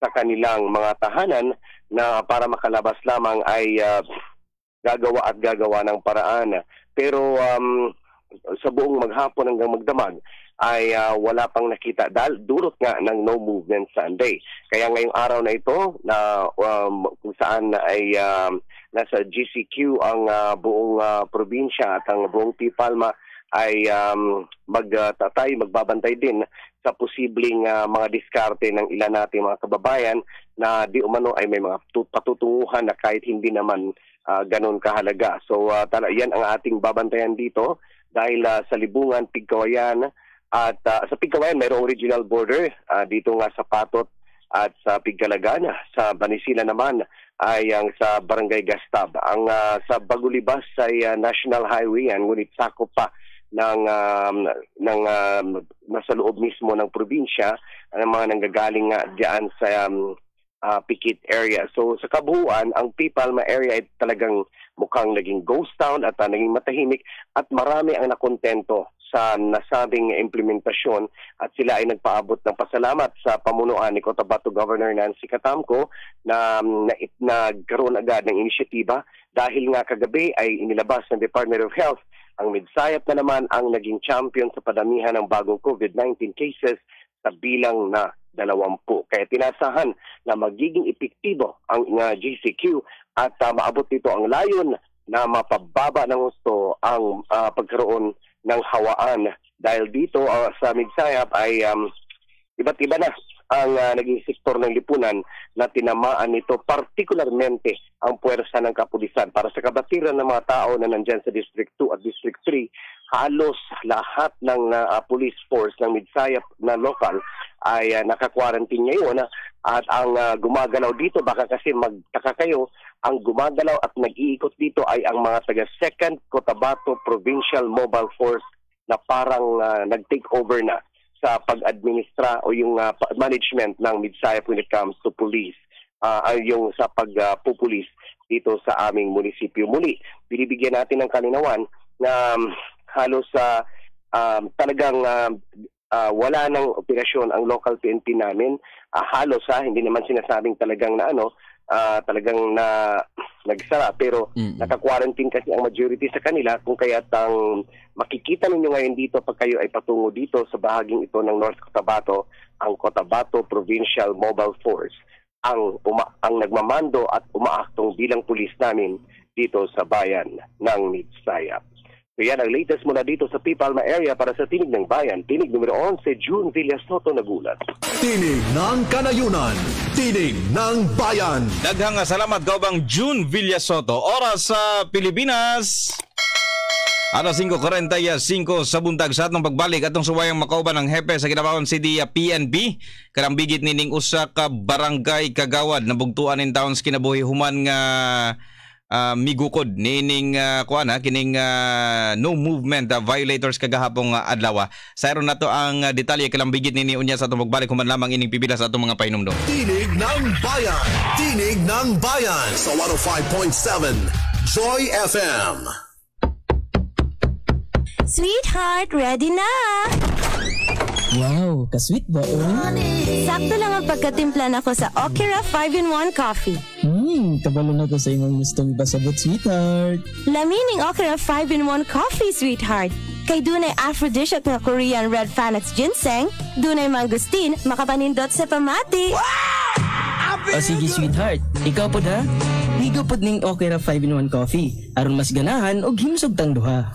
S17: sa kanilang mga tahanan na para makalabas lamang ay uh, gagawa at gagawa ng paraan. Pero um, sa buong maghapon hanggang magdamag ay uh, wala pang nakita dahil durot nga ng no movement Sunday. Kaya ngayong araw na ito na um, kung saan ay um, nasa GCQ ang uh, buong uh, probinsya at ang buong Tipalma ay um, magtatay, magbabantay din sa posibleng uh, mga diskarte ng ilan nating mga kababayan na di umano ay may mga patutunguhan na kahit hindi naman uh, ganun kahalaga. So uh, tala, yan ang ating babantayan dito dahil uh, sa Libungan, Pigkawayan at uh, sa Pigkawayan mayroong regional border uh, dito nga sa Patot at sa Pigkalagan. Sa Banisila naman ay ang sa Barangay Gastab. Ang uh, sa Bagulibas ay uh, National Highway yan ngunit sakop pa ng um, ng um, nasa loob mismo ng probinsya ang mga nanggagaling nga diyan sa um, uh, Pikit area. So sa kabuuan, ang Pipalma area ay talagang mukhang naging ghost town at uh, naging matahimik at marami ang nakontento sa nasabing implementasyon at sila ay nagpaabot ng pasalamat sa pamunuan ni Cotabato Governor Nancy Catamco na, um, na nagkaroon agad ng inisyatiba dahil nga kagabi ay inilabas ng Department of Health ang Midsayap na naman ang naging champion sa padamihan ng bagong COVID-19 cases sa bilang na dalawampu. Kaya tinasahan na magiging epektibo ang uh, GCQ at uh, maabot nito ang layon na mapababa ng gusto ang uh, pagkaroon ng hawaan. Dahil dito uh, sa Midsayap ay um, iba't iba na ang ah, naging sektor ng lipunan na tinamaan nito partikularmente ang puwersa ng kapulisan. Para sa kabatiran ng mga tao na nandyan sa District 2 at District 3, halos lahat ng ah, police force ng Midsaya na local ay uh, naka-quarantine ngayon ah, at ang ah, gumagalaw dito baka kasi magtaka kayo ang gumagalaw at nag-iikot dito ay ang mga taga 2nd Cotabato Provincial Mobile Force na parang ah, nag-take over na sa pag-administra o yung pa- management ng Midsaya when it comes to police ay yung sa pagpupulis dito sa aming munisipyo. Muli, binibigyan natin ng kalinawan na um, halos sa um, talagang um, ah, wala ng operasyon ang local PNP namin. Ah, halos ha, hindi naman sinasabing talagang na ano, ah, talagang na nagsara pero naka-quarantine kasi ang majority sa kanila kung kaya't ang makikita ninyo ngayon dito pag kayo ay patungo dito sa bahaging ito ng North Cotabato, ang Cotabato Provincial Mobile Force ang uma- ang nagmamando at umaaktong bilang pulis namin dito sa bayan ng Midsaya. Yan ang latest mula dito sa Pipalma area para sa Tinig ng Bayan. Tinig numero 11, June Villasoto nagulat.
S2: Tinig ng Kanayunan. Tinig ng Bayan.
S3: Daghang salamat kaubang June Villasoto. Oras sa Pilipinas. Alas 5.45 sa buntag sa atong pagbalik atong suwayang makauban ng hepe sa Kinabawan City PNB. Karang bigit nining usa ka barangay kagawad na bugtuan in towns kinabuhi human nga ah, migukod nining uh, kuan ha, kining ah, no movement ah, violators kagahapong uh, adlaw. Sa aron nato ang ah, detalye kalang bigit nini unya sa atong pagbalik human lamang ining pipila sa atong mga painumdom.
S2: Tinig ng Bayan. Tinig ng Bayan sa 105.7 Joy FM.
S1: Sweetheart, ready na!
S18: Wow, ka-sweet ba oh?
S1: Sakto lang ang pagkatimpla nako sa Okira 5-in-1 Coffee.
S18: Hmm, kabalo na ko sa imong gustong basabot, sweetheart.
S1: Lamining Okira 5-in-1 Coffee, sweetheart. Kay dunay aphrodisiac na Korean red Fanax ginseng, dunay mangustin, makapanindot sa pamati.
S18: O sige, sweetheart. Ikaw po da? Higo pod ning Okra 5-in-1 coffee. aron mas ganahan og himsog tang duha.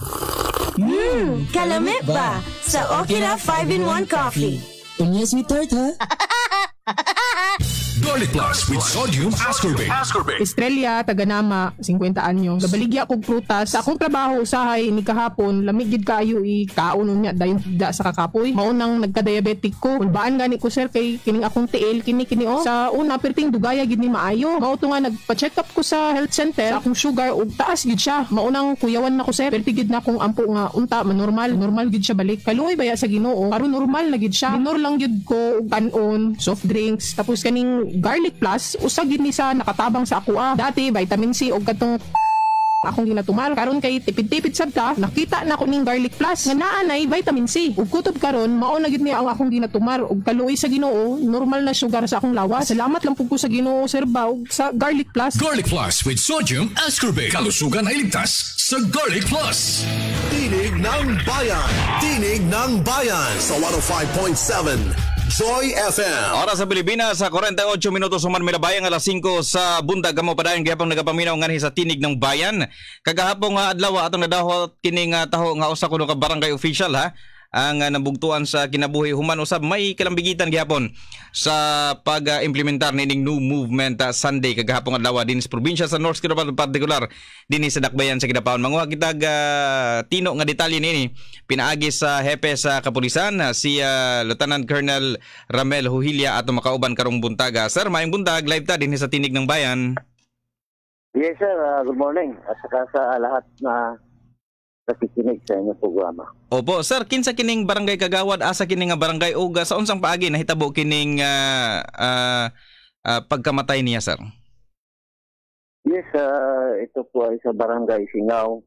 S1: Hmm, kalamit ba? Sa Okira 5-in-1 Coffee.
S18: Unya, sweetheart ha?
S2: Garlic Plus with sodium ascorbate.
S19: Estrella, taganama, 50 anyo. Gabaligya kog prutas. Sa akong trabaho usahay ni kahapon, lamig gid kaayo i kaon unya dayon da sa kakapoy. Maunang nagka-diabetic ko. Ulbaan gani ko sir kay kining akong tiil kini kini oh. Sa una perting dugaya gid ni maayo. Mao to nga nagpa-check up ko sa health center. Sa akong sugar ug taas gid siya. Maunang kuyawan na ko sir. Perti gid na akong ampo nga unta manormal. Normal gid siya balik. Kaluoy baya sa Ginoo. Karon normal na gid siya. Minor lang gid ko og kanon, soft drinks, tapos kaning garlic plus usa gid ni sa nakatabang sa ako ah. Dati vitamin C og katong akong ginatumal karon kay tipid-tipid sad ta nakita na ko ning garlic plus nga naa nay vitamin C ug kutob karon mao na gid ni ang akong ginatumar ug kaluoy sa Ginoo normal na sugar sa akong lawas salamat lang pug ko sa Ginoo sir ba ug sa garlic plus
S2: Garlic Plus with sodium ascorbate. Kalusugan ay ligtas sa Garlic Plus. Tinig ng Bayan. Tinig ng Bayan sa 105.7 Joy FM.
S3: Oras sa Pilipinas sa 48 minutos human milabayang alas 5 sa bundag kamo padayon gihapon nagapaminaw nganhi sa tinig ng bayan. Kagahapon nga adlaw atong nadahot kining nga taho nga usa kuno ka barangay official ha ang uh, nabugtuan sa kinabuhi. Human usab may kalambigitan gihapon sa pag-implementar nining new movement uh, Sunday. Kagahapon adlaw din sa probinsya sa North Cotabato particular dinhi sa dakbayan sa Kidapawan manguha kitag uh, tino nga detalye nini. Pinaagi sa hepe sa kapulisan uh, si uh, Lieutenant Colonel Ramel Huhilia ato makauban karong buntaga. Sir maayong buntag live ta dinhi sa tinig ng bayan.
S20: Yes sir, Uh, good morning. At saka sa lahat na nakikinig sa inyong programa.
S3: Opo, sir, kinsa kining barangay Kagawad asa kining nga barangay ug sa unsang paagi nahitabo kining ah, ah, ah, pagkamatay niya, sir?
S20: Yes, uh, ito po ay sa barangay Singaw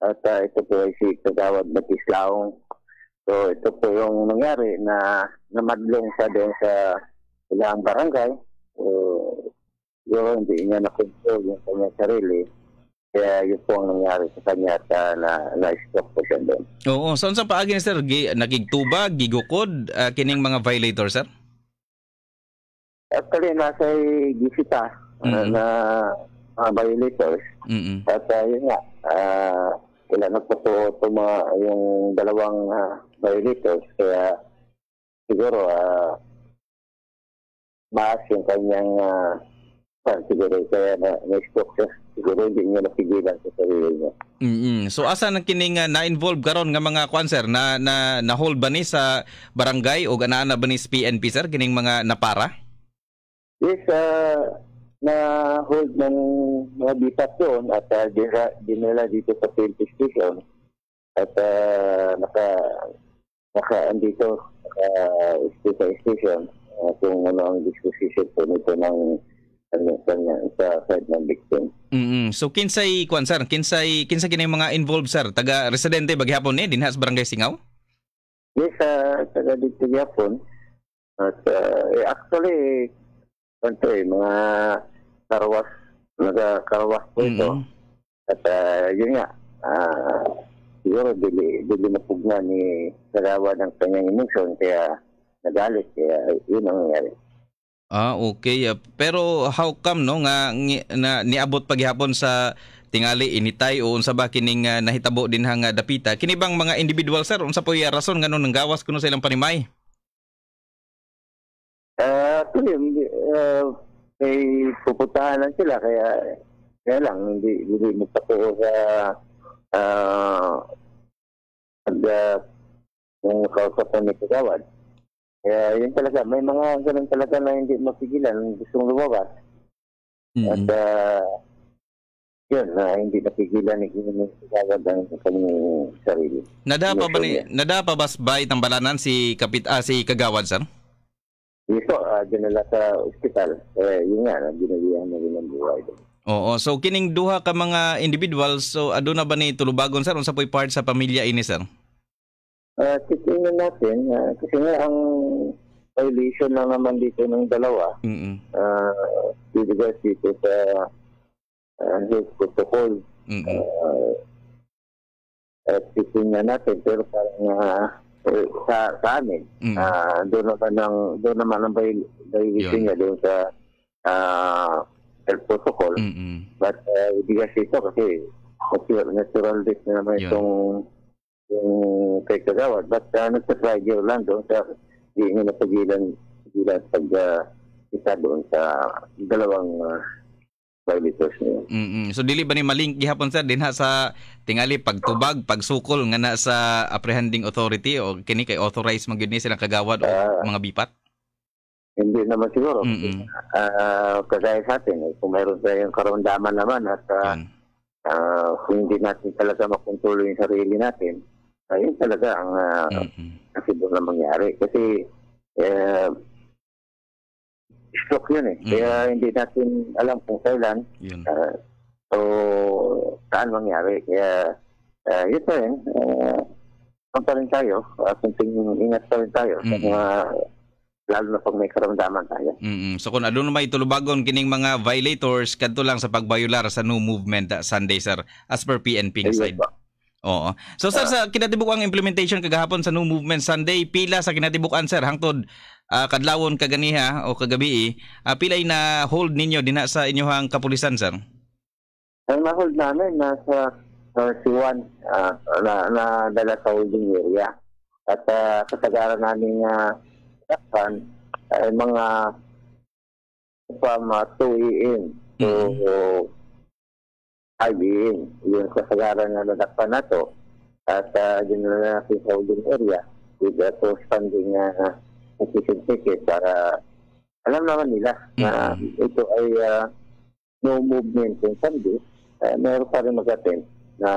S20: at uh, ito po ay si Kagawad Batislaong. So ito po yung nangyari na namadlong siya doon sa ilang barangay. So, siguro hindi niya na-control yung kanyang sarili. Kaya yun po ang nangyari sa kanya at uh, na, na-stroke po siya doon.
S3: Oo, sa unsang paagi ni sir, Gi, nagigtubag, gigukod ah, kining mga violator, sir?
S20: Actually, nasa gisita uh, na mga violators.
S3: Mm-mm.
S20: At uh, yun nga, uh, wala nagpatuo ito mga yung dalawang uh, violators. Kaya siguro, uh, maas yung kanyang uh, siguro kaya na, na-stroke siya. Siguro hindi niya napigilan sa sarili niya.
S3: Mm-hmm. So asa nang kining uh, na-involve karon nga mga kwan sir na na na hold ba ni sa barangay o ganaan na ba ni sa PNP sir kining mga napara?
S20: Yes, uh, na hold ng mga bitas doon at uh, dinala, dinala dito sa PNP station at uh, naka naka andito naka sa station uh, kung ano ang disposition po nito ng ano kanya sa side ng victim.
S3: Mm-hmm. So kinsay kwan sir, kinsay kinsa kini mga involved sir, taga residente baghapon ni dinha sa barangay Singaw?
S20: Yes, uh, taga dito gyapon. At uh, eh, actually kanto eh, mga karawas, naga karawas po ito. Mm-hmm. At uh, yun nga, uh, siguro dili, dili napugna ni Sarawa ng kanyang emotion kaya nagalit kaya yun ang nangyari.
S3: Ah, okay. Pero how come no nga ngi- na niabot paghapon sa tingali initay o unsa ba kining uh, nahitabo din nga dapita? Kini bang mga individual sir unsa po yung rason ngano nang gawas kuno sa ilang panimay?
S20: Ah, uh, uh, may pupuntahan lang sila kaya kaya lang hindi hindi magtako sa uh, pag uh, yung kausapan ni Kagawad. Kaya yun talaga, may mga ganun talaga na hindi mapigilan, gustong lumabas. Mm-hmm. At uh, yun, na uh, hindi napigilan ni Kagawad ang kanyang sarili.
S3: Nadapa ba ni nadapa ba ba itambalanan si kapit ah, si Kagawad sir?
S20: Ito, uh, dinala sa ospital. Kaya yun nga, ginagawa na rin ang buhay.
S3: Oo, so kining duha ka mga individuals, so ado na ba ni tulubagon sir unsa po'y part sa pamilya ini sir?
S20: Uh, titingnan natin uh, kasi nga ang violation lang naman dito ng dalawa.
S3: Mm-hmm.
S20: Uh, dito sa uh, health protocol.
S3: Mm-hmm.
S20: Uh, at titingnan natin pero parang uh, sa, sa amin, mm-hmm. uh, doon naman ang doon naman ang violation niya doon sa uh, health protocol.
S3: Mm-hmm.
S20: But uh, ibigas ito kasi natural, natural death na naman
S3: Yun.
S20: itong yung kay Kagawad. But uh, nagsa-fragile lang doon sa hindi niya napagilan pagilan pag uh, isa doon sa dalawang uh, violators niya.
S3: Mm-hmm. So dili ba ni maling gihapon sir dinha sa tingali pagtubag, pagsukol nga na sa apprehending authority o kini kay authorized man gyud ni silang kagawad o
S20: Ah.
S3: mga bipat?
S20: Hindi naman siguro.
S3: Mm-mm.
S20: Ah, kagaya sa atin, eh, kung mayroon tayong karamdaman naman at ah, ah, kung hindi natin talaga makontrol yung sarili natin, ayun talaga ang uh, kasi doon na mangyari. Kasi eh, stroke yun eh. Kaya hindi natin alam kung kailan.
S3: Yun.
S20: Ah, so, saan mangyari. Kaya, uh, yun pa rin. Uh, pa rin tayo. Uh, kunting ingat pa rin tayo sa mga lalo na pag may karamdaman tayo.
S3: Mm-mm. So kung ano na may tulubagon kining mga violators kadto lang sa pagbayular sa no movement uh, Sunday sir as per PNP side. Oo. So sir sa kinatibuk ang implementation kagahapon sa no movement Sunday pila sa kinatibukan sir hangtod uh, kadlawon kaganiha o kagabi uh, pilay na hold ninyo dinha sa inyohang kapulisan sir.
S20: Ang na-hold namin nasa 31 uh, na, na dala sa holding area. At uh, kasagaran namin uh, takpan ay mga from uh, 2 AM to 5 AM. Yung kasagaran na nadakpan na to. At uh, dinala natin sa holding area with the corresponding uh, petition ticket para alam naman nila na ito ay uh, no movement kung Sunday, uh, meron pa rin mag-attend na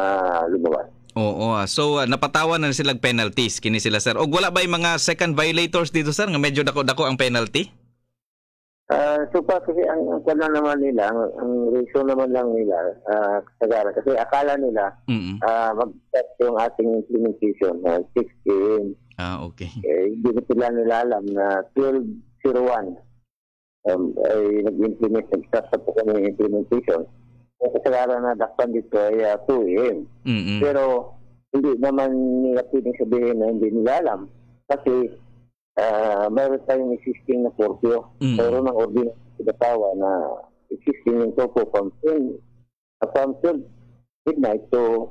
S20: lumabas.
S3: Oo. ah. So uh, napatawan na silang penalties kini sila sir. Og wala ba yung mga second violators dito sir nga medyo dako-dako ang penalty?
S20: Ah, so pa kasi ang ang kwan naman nila, ang, ang reason naman lang nila, uh, kasagaran, kasi akala nila
S3: Mm.
S20: ah mag-start yung ating implementation na 6 AM.
S3: Ah, okay.
S20: Eh, hindi na sila nila alam na 1201 um, ay nag-implement, nag-start na po kami ng implementation. Ang kasagaran na dakpan dito ay ah, 2 AM. Pero hindi naman nila pwedeng sabihin na hindi nila alam kasi uh, mayroon tayong existing na curfew.
S3: Mm.
S20: Mayroon ng ordinance sa Batawa na existing yung curfew from 10 uh, from 12 midnight to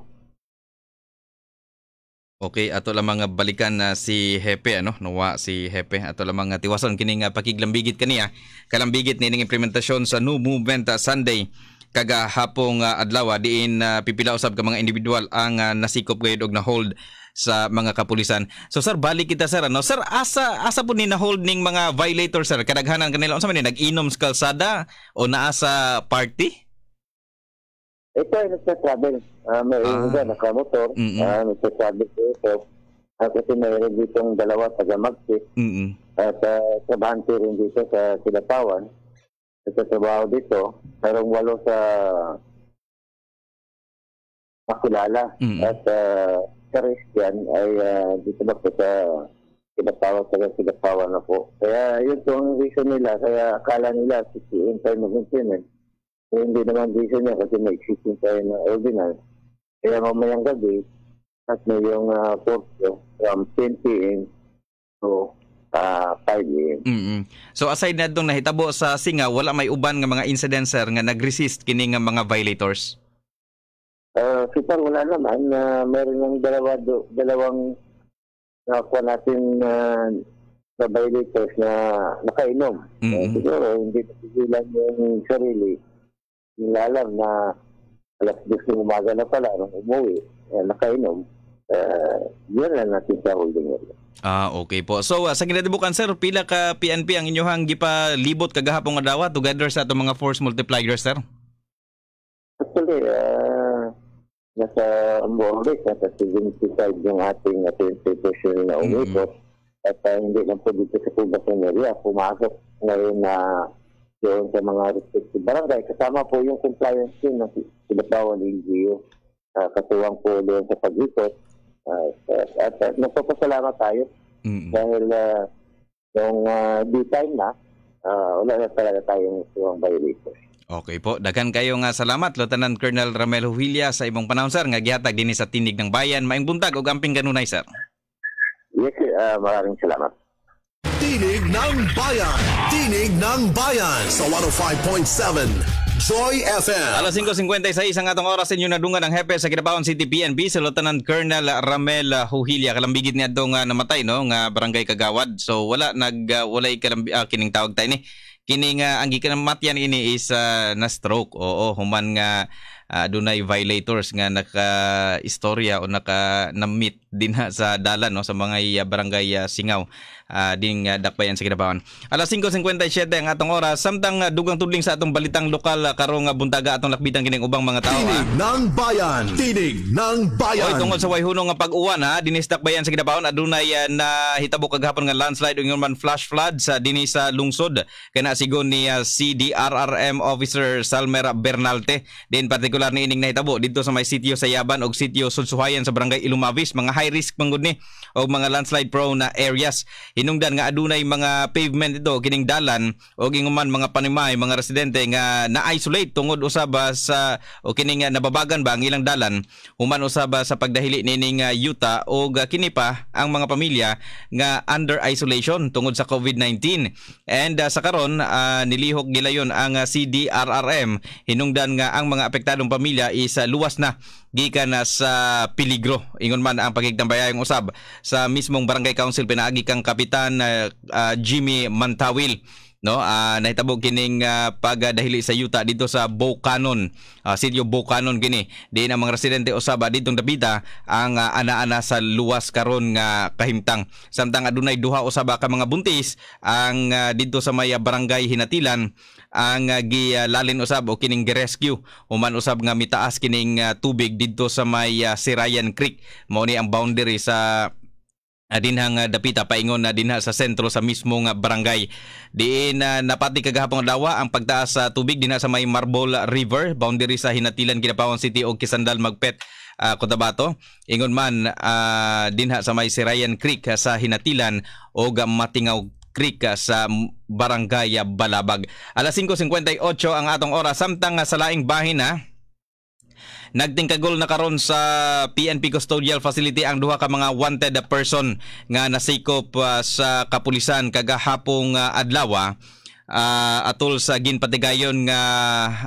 S3: Okay, ato lang mga balikan na si Hepe ano, nawa si Hepe ato lang mga tiwason kining uh, pakiglambigit kaniya. Kalambigit ni ning implementasyon sa New Movement uh, Sunday kaga hapong uh, adlaw diin uh, pipila usab ka mga individual ang uh, nasikop gayud og na hold sa mga kapulisan. So sir, balik kita sir ano. Sir, asa asa po ni na hold ning mga violators sir? Kadaghanan kanila unsa man ni nag-inom sa kalsada o naa sa party?
S20: Ito ay nagsa-travel. Uh, may ah. iba nakamotor. Mm-hmm. Uh, nagsa-travel ko ito. Uh, kasi mayroon ditong dalawa taga Magsit.
S3: Mm-hmm.
S20: At uh, trabahante rin dito sa Silatawan. Nagsatrabaho dito. Mayroong walo sa makilala. Mm-hmm. At uh, sa rest yan ay uh, dito ba po sa Silatawan, taga Silatawan na po. Kaya yun po ang reason nila. Kaya akala nila 60 time of implement So, hindi naman reason niya kasi may existing tayo na ordinance. Kaya mamayang gabi, at may yung uh, kurso from 10 p.m. to uh, 5 a.m.
S3: Mm-hmm. So aside na itong nahitabo sa Singa, wala may uban nga mga incidents sir nga nag-resist kini nga mga violators?
S20: Uh, kita wala naman na uh, meron ng dalawa, do, dalawang nakuha natin uh, na violators na nakainom. Mm-hmm. Uh, siguro hindi napigilan yung sarili nila alam na alas 10 ng umaga na pala nung umuwi, eh, nakainom, uh, yun lang natin sa holding area.
S3: Ah, okay po. So, uh, sa kinadibukan, sir, pila ka PNP ang inyong gipalibot kagahapon nga dawa together sa atong mga force multipliers, sir?
S20: Actually, uh, nasa Amborbik, nasa 75 yung ating attention na umipot. Mm-hmm. At uh, hindi lang po dito sa Pubasan area, pumasok ngayon na uh, doon sa mga respective barangay. Kasama po yung compliance team ng Silabawan NGO. Uh, katuwang po doon sa pag-ikot. Uh, at, at nagpapasalamat tayo mm-hmm. dahil uh, yung uh, due time na, uh, wala na talaga tayong tuwang violator.
S3: Okay po. Dagan kayo nga salamat, Lieutenant Colonel Ramel Huilla sa imong panahon, sir, nga gihatag din sa tinig ng bayan. Maing buntag o gamping ganunay, sir.
S20: Yes, uh, maraming salamat.
S2: Tinig ng Bayan. Tinig ng Bayan sa 105.7 Joy FM.
S3: Alas 5.56 ang atong oras inyo nadungan ang hepe sa Kinabawan City PNP si Lieutenant Colonel Ramel Huhilia. Kalambigit niya doon nga namatay no nga barangay Kagawad. So wala nag uh, walay kalambi uh, kining tawag tayo ni. Kining uh, ang gikanamatian ini is uh, na stroke. Oo, human nga uh, dunay violators nga naka istorya o naka na-meet din sa dalan no sa mga barangay uh, Singaw uh, ding uh, dakbayan sa Kinabawan. Alas 5.57 ang atong oras, samtang uh, dugang tudling sa atong balitang lokal uh, karong uh, buntaga atong lakbitan kining ubang mga tao.
S2: Tinig uh. ng bayan, tinig ng bayan.
S3: Oy, tungod sa wayhunong nga pag-uwan ha, dinis dakbayan sa Kinabawan adunay uh, na hitabo kagahapon nga landslide ug man flash flood sa dinis sa lungsod kana sigon ni uh, CDRRM officer Salmer Bernalte din partikular ni ining nahitabo dito sa may sitio sa Yaban og sitio Sulsuhayan sa barangay Ilumavis mga high risk mangud ni og mga landslide prone na areas hinungdan nga adunay mga pavement ito kining dalan o ginguman mga panimay mga residente nga na-isolate tungod usaba sa o kining nababagan ba ang ilang dalan. Human usaba sa pagdahili nining yuta o kini pa ang mga pamilya nga under isolation tungod sa COVID-19 and uh, sa karon uh, nilihok gilayon ang uh, CDRRM hinungdan nga ang mga apektadong pamilya is uh, luwas na gikan na sa peligro. Ingon man ang pagigtambayayong usab sa mismong barangay council pinaagi kang kapitan uh, uh, Jimmy Mantawil no uh, nahitabo kining uh, pagdahili sa yuta dito sa Bocanon uh, Sitio Bocanon gini di ang mga residente usaba ditong dapita ang uh, ana-ana sa luwas karon nga kahimtang. Samtang adunay duha usaba ka mga buntis ang uh, dito sa may barangay Hinatilan ang uh, gilalin usab o kining gi-rescue human usab nga mitaas kining uh, tubig didto sa may uh, Sirayan Creek. Mao ni ang boundary sa uh, dinhang uh, dapita paingon na dinha sa sentro sa mismong uh, barangay. Diin uh, napati kagahapon dawa ang pagtaas sa tubig dinha sa may Marble River boundary sa Hinatilan Ginapawan City o Kisandal Magpet uh, Cotabato. Ingon man uh, dinha sa may Sirayan Creek uh, sa Hinatilan o Matingaw Creek sa Barangay Balabag. Alas 5.58 ang atong oras. Samtang sa laing bahin na Nagtingkagol na karon sa PNP Custodial Facility ang duha ka mga wanted person nga nasikop uh, sa kapulisan kagahapong uh, adlaw ah, atol sa ginpatigayon nga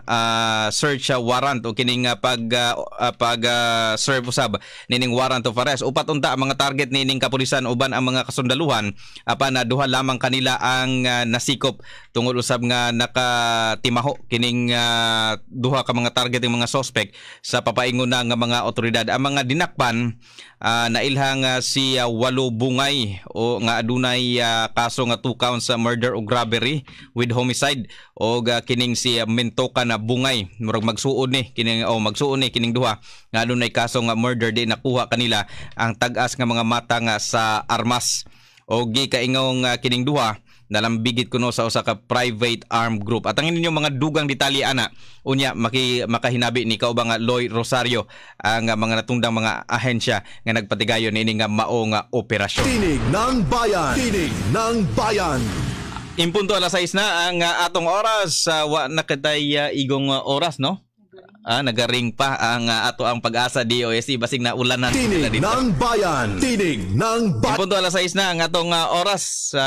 S3: ah, search warrant o kining ah, pag ah, pag ah, serve usab nining warrant of arrest upat unta ang mga target nining kapulisan uban ang mga kasundaluhan apan na duha lamang kanila ang ah, nasikop tungod usab nga nakatimaho kining ah, duha ka mga target ng mga suspect sa papaingon nga mga otoridad ang mga dinakpan ah, nailhang ah, si ah, Walo Bungay o nga adunay ah, kaso nga two counts sa murder o robbery with homicide o ga kining si ah, Mentoka na Bungay. Murag magsuon ni kining o magsuon ni kining duha. Nga adunay kaso nga murder di nakuha kanila ang tag-as nga mga mata nga sa armas. O gi kaingong ah, kining duha nalambigit kuno sa usa ka private armed group. At ang ninyo mga dugang detalye ana unya maki makahinabi ni kaubang nga Loy Rosario ang mga natungdang mga ahensya nga nagpatigayon ini nga mao nga operasyon.
S2: Tinig ng bayan. Tinig ng bayan.
S3: Impunto alas 6 na ang atong oras sa wa na kitay ah, igong ah, oras no? Ah, nagaring pa ang ah, ato ang pag-asa DOST basig na ulanan
S2: Tinig ng bayan. Tinig ng bayan.
S3: Impunto alas 6 na ang atong ah, oras sa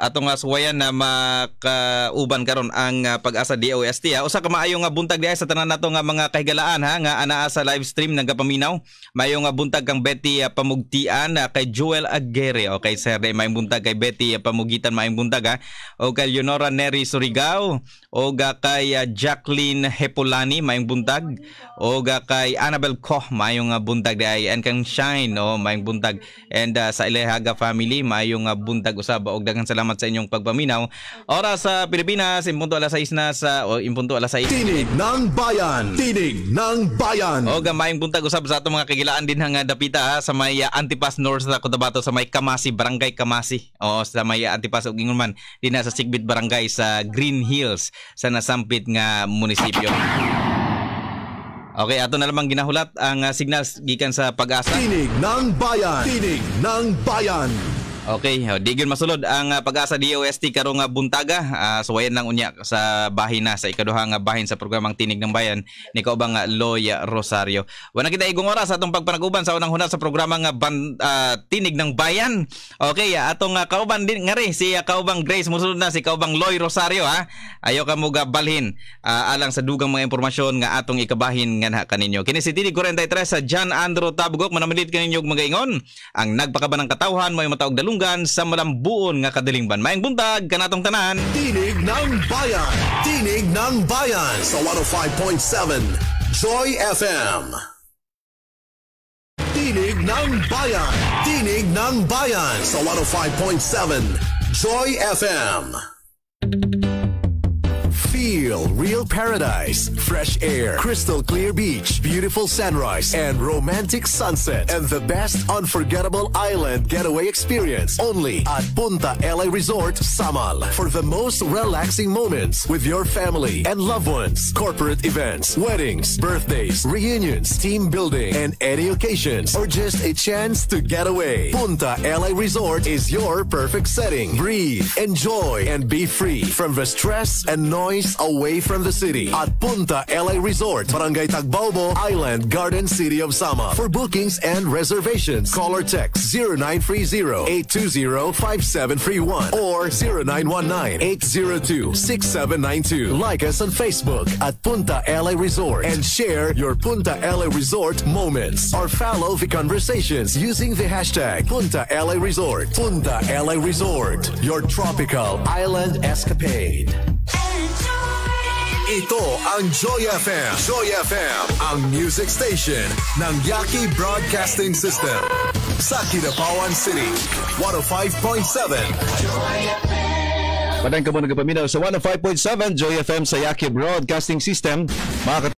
S3: atong uh, suwayan na makauban karon ang ah, pag-asa DOST. Ha. Usa ka maayo nga buntag diay sa tanan nato nga mga kahigalaan ha nga anaa sa live stream ng Gapaminaw. Mayo nga buntag kang Betty ah, Pamugtian ah, kay Joel Aguirre o kay Sir Day maayong buntag kay Betty ah, Pamugitan maayong buntag ha. O kay Leonora Neri Surigao o ga kay ah, Jacqueline Hepolani maayong buntag o ga kay Annabel Koh maayong nga buntag diay and kang Shine o maayong buntag and ah, sa Ilehaga family maayong nga buntag usab og daghang salamat sa inyong pagpaminaw. Oras sa Pilipinas impunto alas 6 na sa o impunto alas 6.
S2: Tinig ng bayan. Tinig ng bayan.
S3: O gamayong buntag usab sa atong mga kagilaan din nga dapita ha, sa may uh, Antipas North sa Cotabato sa may Kamasi Barangay Kamasi. O sa may uh, Antipas ug ingon man din sa Sigbit Barangay sa Green Hills sa nasampit nga munisipyo. Okay, ato na lamang ginahulat ang uh, signals gikan sa pag-asa.
S2: Tinig ng bayan. Tinig ng bayan.
S3: Okay, oh, di gyud masulod ang uh, pag-asa DOST karong uh, buntaga. Uh, suwayan lang unya sa bahin na sa ikaduha nga bahin sa programang Tinig ng Bayan ni kaubang uh, Loya Rosario. Wala kita igong oras atong pagpanaguban sa unang hunat sa programa nga ban, uh, Tinig ng Bayan. Okay, uh, atong uh, kauban din nga rin si uh, kaubang Grace musulod na si kaubang Loy Rosario ha. Ayo ka mo balhin uh, alang sa dugang mga impormasyon nga atong ikabahin nga kaninyo. Kini si Tinig 43 sa John Andrew Tabugok manamilit kaninyo mga ingon ang nagpakabanang katawhan may matawag dalung Kalungan sa malambuon nga kadilingban. Maayong buntag kanatong tanan.
S2: Tinig ng Bayan. Tinig ng Bayan sa 105.7 Joy FM. Tinig ng Bayan. Tinig ng Bayan sa 105.7 Joy FM. Feel real paradise, fresh air, crystal clear beach, beautiful sunrise, and romantic sunset, and the best unforgettable island getaway experience only at Punta LA Resort, Samal. For the most relaxing moments with your family and loved ones, corporate events, weddings, birthdays, reunions, team building, and any occasions, or just a chance to get away. Punta LA Resort is your perfect setting. Breathe, enjoy, and be free from the stress and noise away from the city at Punta LA Resort, Barangay Tagbaobo Island, Garden City of Sama. For bookings and reservations, call or text 0930-820-5731 or 0919-802-6792. Like us on Facebook at Punta LA Resort and share your Punta LA Resort moments or follow the conversations using the hashtag Punta LA Resort. Punta LA Resort, your tropical island escapade. Ito ang Joy FM. Joy FM, ang music station ng Yaki Broadcasting System. Sa Kidapawan City, 105.7.
S5: Padang ka mo nagapaminaw sa 105.7 Joy FM sa Yaki Broadcasting System. Mga